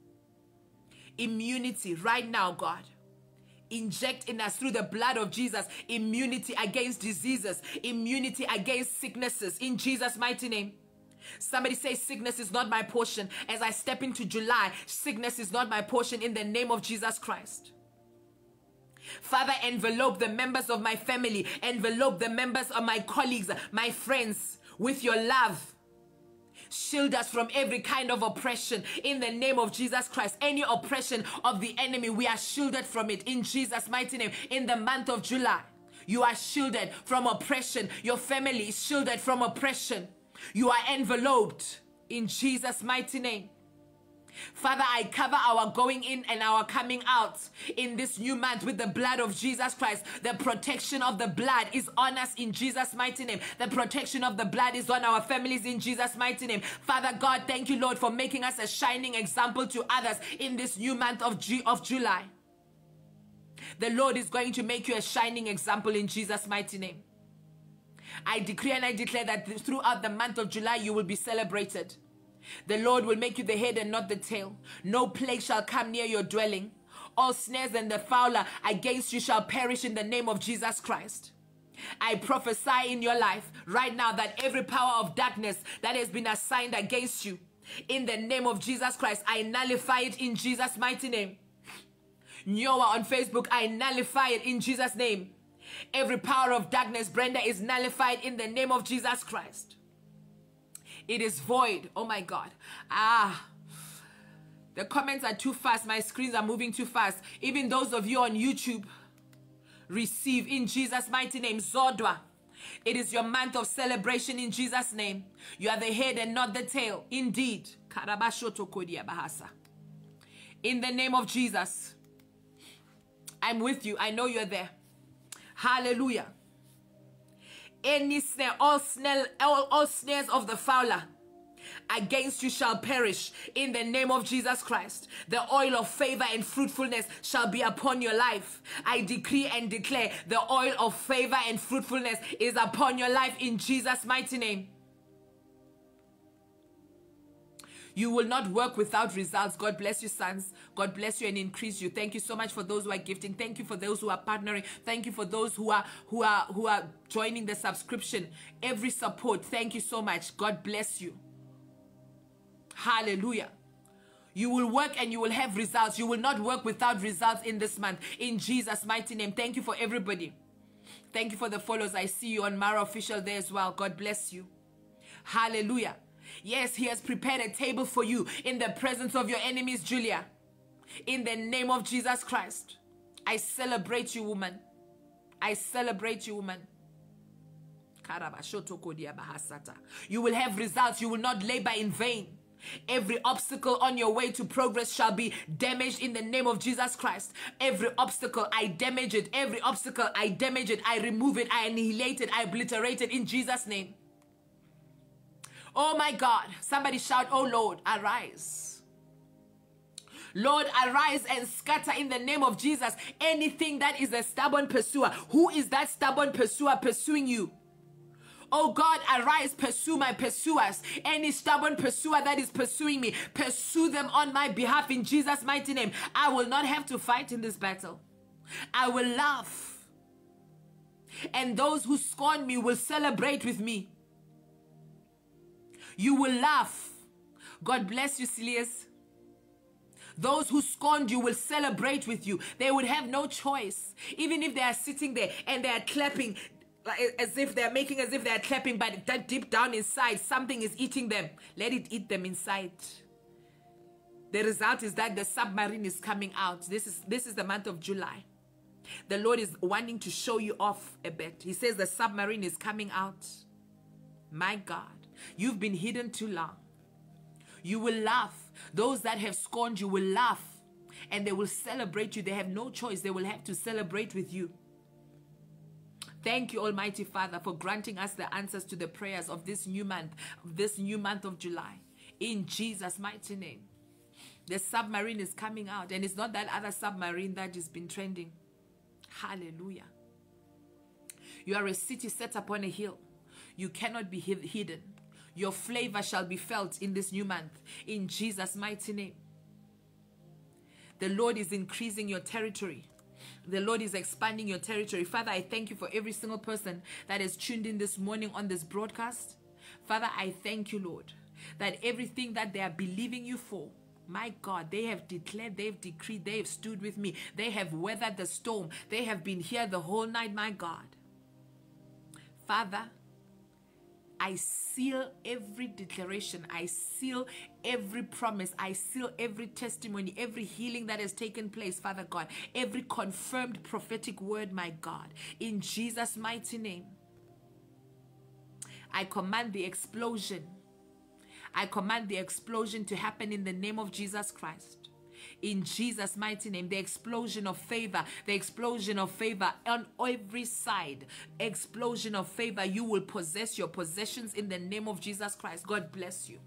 immunity right now, God. Inject in us through the blood of Jesus immunity against diseases, immunity against sicknesses in Jesus' mighty name. Somebody say, Sickness is not my portion. As I step into July, sickness is not my portion in the name of Jesus Christ. Father, envelope the members of my family, envelope the members of my colleagues, my friends with your love. Shield us from every kind of oppression in the name of Jesus Christ. Any oppression of the enemy, we are shielded from it in Jesus' mighty name. In the month of July, you are shielded from oppression. Your family is shielded from oppression. You are enveloped in Jesus' mighty name. Father, I cover our going in and our coming out in this new month with the blood of Jesus Christ. The protection of the blood is on us in Jesus' mighty name. The protection of the blood is on our families in Jesus' mighty name. Father God, thank you, Lord, for making us a shining example to others in this new month of, G- of July. The Lord is going to make you a shining example in Jesus' mighty name. I decree and I declare that throughout the month of July, you will be celebrated. The Lord will make you the head and not the tail. No plague shall come near your dwelling. All snares and the fowler against you shall perish in the name of Jesus Christ. I prophesy in your life right now that every power of darkness that has been assigned against you, in the name of Jesus Christ, I nullify it in Jesus' mighty name. Nyowa on Facebook, I nullify it in Jesus' name. Every power of darkness, Brenda, is nullified in the name of Jesus Christ. It is void. Oh my God. Ah. The comments are too fast. My screens are moving too fast. Even those of you on YouTube, receive in Jesus' mighty name. Zodwa. It is your month of celebration in Jesus' name. You are the head and not the tail. Indeed. In the name of Jesus. I'm with you. I know you're there. Hallelujah any snare, all snare, all, all snares of the fowler against you shall perish in the name of Jesus Christ. The oil of favor and fruitfulness shall be upon your life. I decree and declare the oil of favor and fruitfulness is upon your life in Jesus' mighty name. You will not work without results. God bless you, sons. God bless you and increase you. Thank you so much for those who are gifting. Thank you for those who are partnering. Thank you for those who are who are who are joining the subscription. Every support. Thank you so much. God bless you. Hallelujah. You will work and you will have results. You will not work without results in this month. In Jesus' mighty name. Thank you for everybody. Thank you for the follows. I see you on Marwa Official there as well. God bless you. Hallelujah. Yes, He has prepared a table for you in the presence of your enemies, Julia. In the name of Jesus Christ, I celebrate you, woman. I celebrate you, woman. You will have results. You will not labor in vain. Every obstacle on your way to progress shall be damaged in the name of Jesus Christ. Every obstacle, I damage it. Every obstacle, I damage it. I remove it. I annihilate it. I obliterate it in Jesus' name. Oh my God. Somebody shout, Oh Lord, arise. Lord, arise and scatter in the name of Jesus anything that is a stubborn pursuer. Who is that stubborn pursuer pursuing you? Oh God, arise, pursue my pursuers. Any stubborn pursuer that is pursuing me, pursue them on my behalf in Jesus' mighty name. I will not have to fight in this battle. I will laugh. And those who scorn me will celebrate with me. You will laugh. God bless you, Celius. Those who scorned you will celebrate with you. They would have no choice. Even if they are sitting there and they are clapping as if they're making as if they're clapping, but that deep down inside, something is eating them. Let it eat them inside. The result is that the submarine is coming out. This is this is the month of July. The Lord is wanting to show you off a bit. He says the submarine is coming out. My God. You've been hidden too long. You will laugh. Those that have scorned you will laugh and they will celebrate you. They have no choice. They will have to celebrate with you. Thank you, Almighty Father, for granting us the answers to the prayers of this new month, this new month of July. In Jesus' mighty name. The submarine is coming out, and it's not that other submarine that has been trending. Hallelujah. You are a city set upon a hill. You cannot be hidden. Your flavor shall be felt in this new month. In Jesus' mighty name. The Lord is increasing your territory. The Lord is expanding your territory. Father, I thank you for every single person that is tuned in this morning on this broadcast. Father, I thank you, Lord, that everything that they are believing you for, my God, they have declared, they've decreed, they have stood with me, they have weathered the storm, they have been here the whole night, my God. Father, I seal every declaration. I seal every promise. I seal every testimony, every healing that has taken place, Father God. Every confirmed prophetic word, my God. In Jesus' mighty name. I command the explosion. I command the explosion to happen in the name of Jesus Christ in Jesus' mighty name. The explosion of favor, the explosion of favor on every side, explosion of favor. You will possess your possessions in the name of Jesus Christ. God bless you.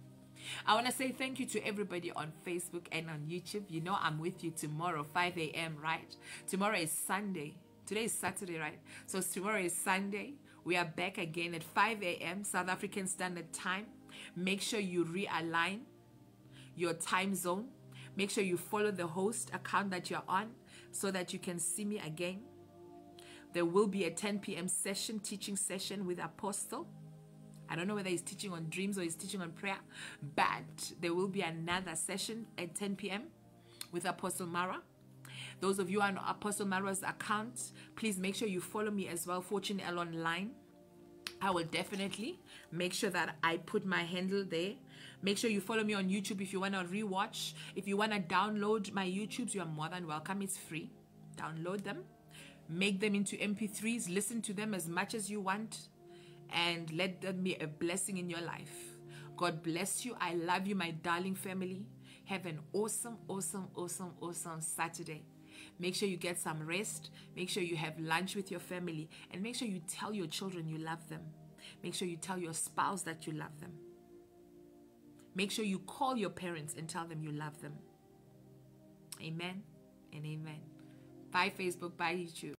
I want to say thank you to everybody on Facebook and on YouTube. You know, I'm with you tomorrow, 5 a.m., right? Tomorrow is Sunday. Today is Saturday, right? So tomorrow is Sunday. We are back again at 5 a.m. South African Standard Time. Make sure you realign your time zone Make sure you follow the host account that you're on so that you can see me again. There will be a 10 p.m. session, teaching session with Apostle. I don't know whether he's teaching on dreams or he's teaching on prayer, but there will be another session at 10 p.m. with Apostle Marwa. Those of you on Apostle Marwa's account, please make sure you follow me as well, Fortune L Online. I will definitely make sure that I put my handle there Make sure you follow me on YouTube if you want to rewatch. If you want to download my YouTubes, you are more than welcome. It's free. Download them, make them into MP3s, listen to them as much as you want, and let them be a blessing in your life. God bless you. I love you, my darling family. Have an awesome, awesome, awesome, awesome Saturday. Make sure you get some rest. Make sure you have lunch with your family. And make sure you tell your children you love them. Make sure you tell your spouse that you love them. Make sure you call your parents and tell them you love them. Amen and amen. Bye, Facebook. Bye, YouTube.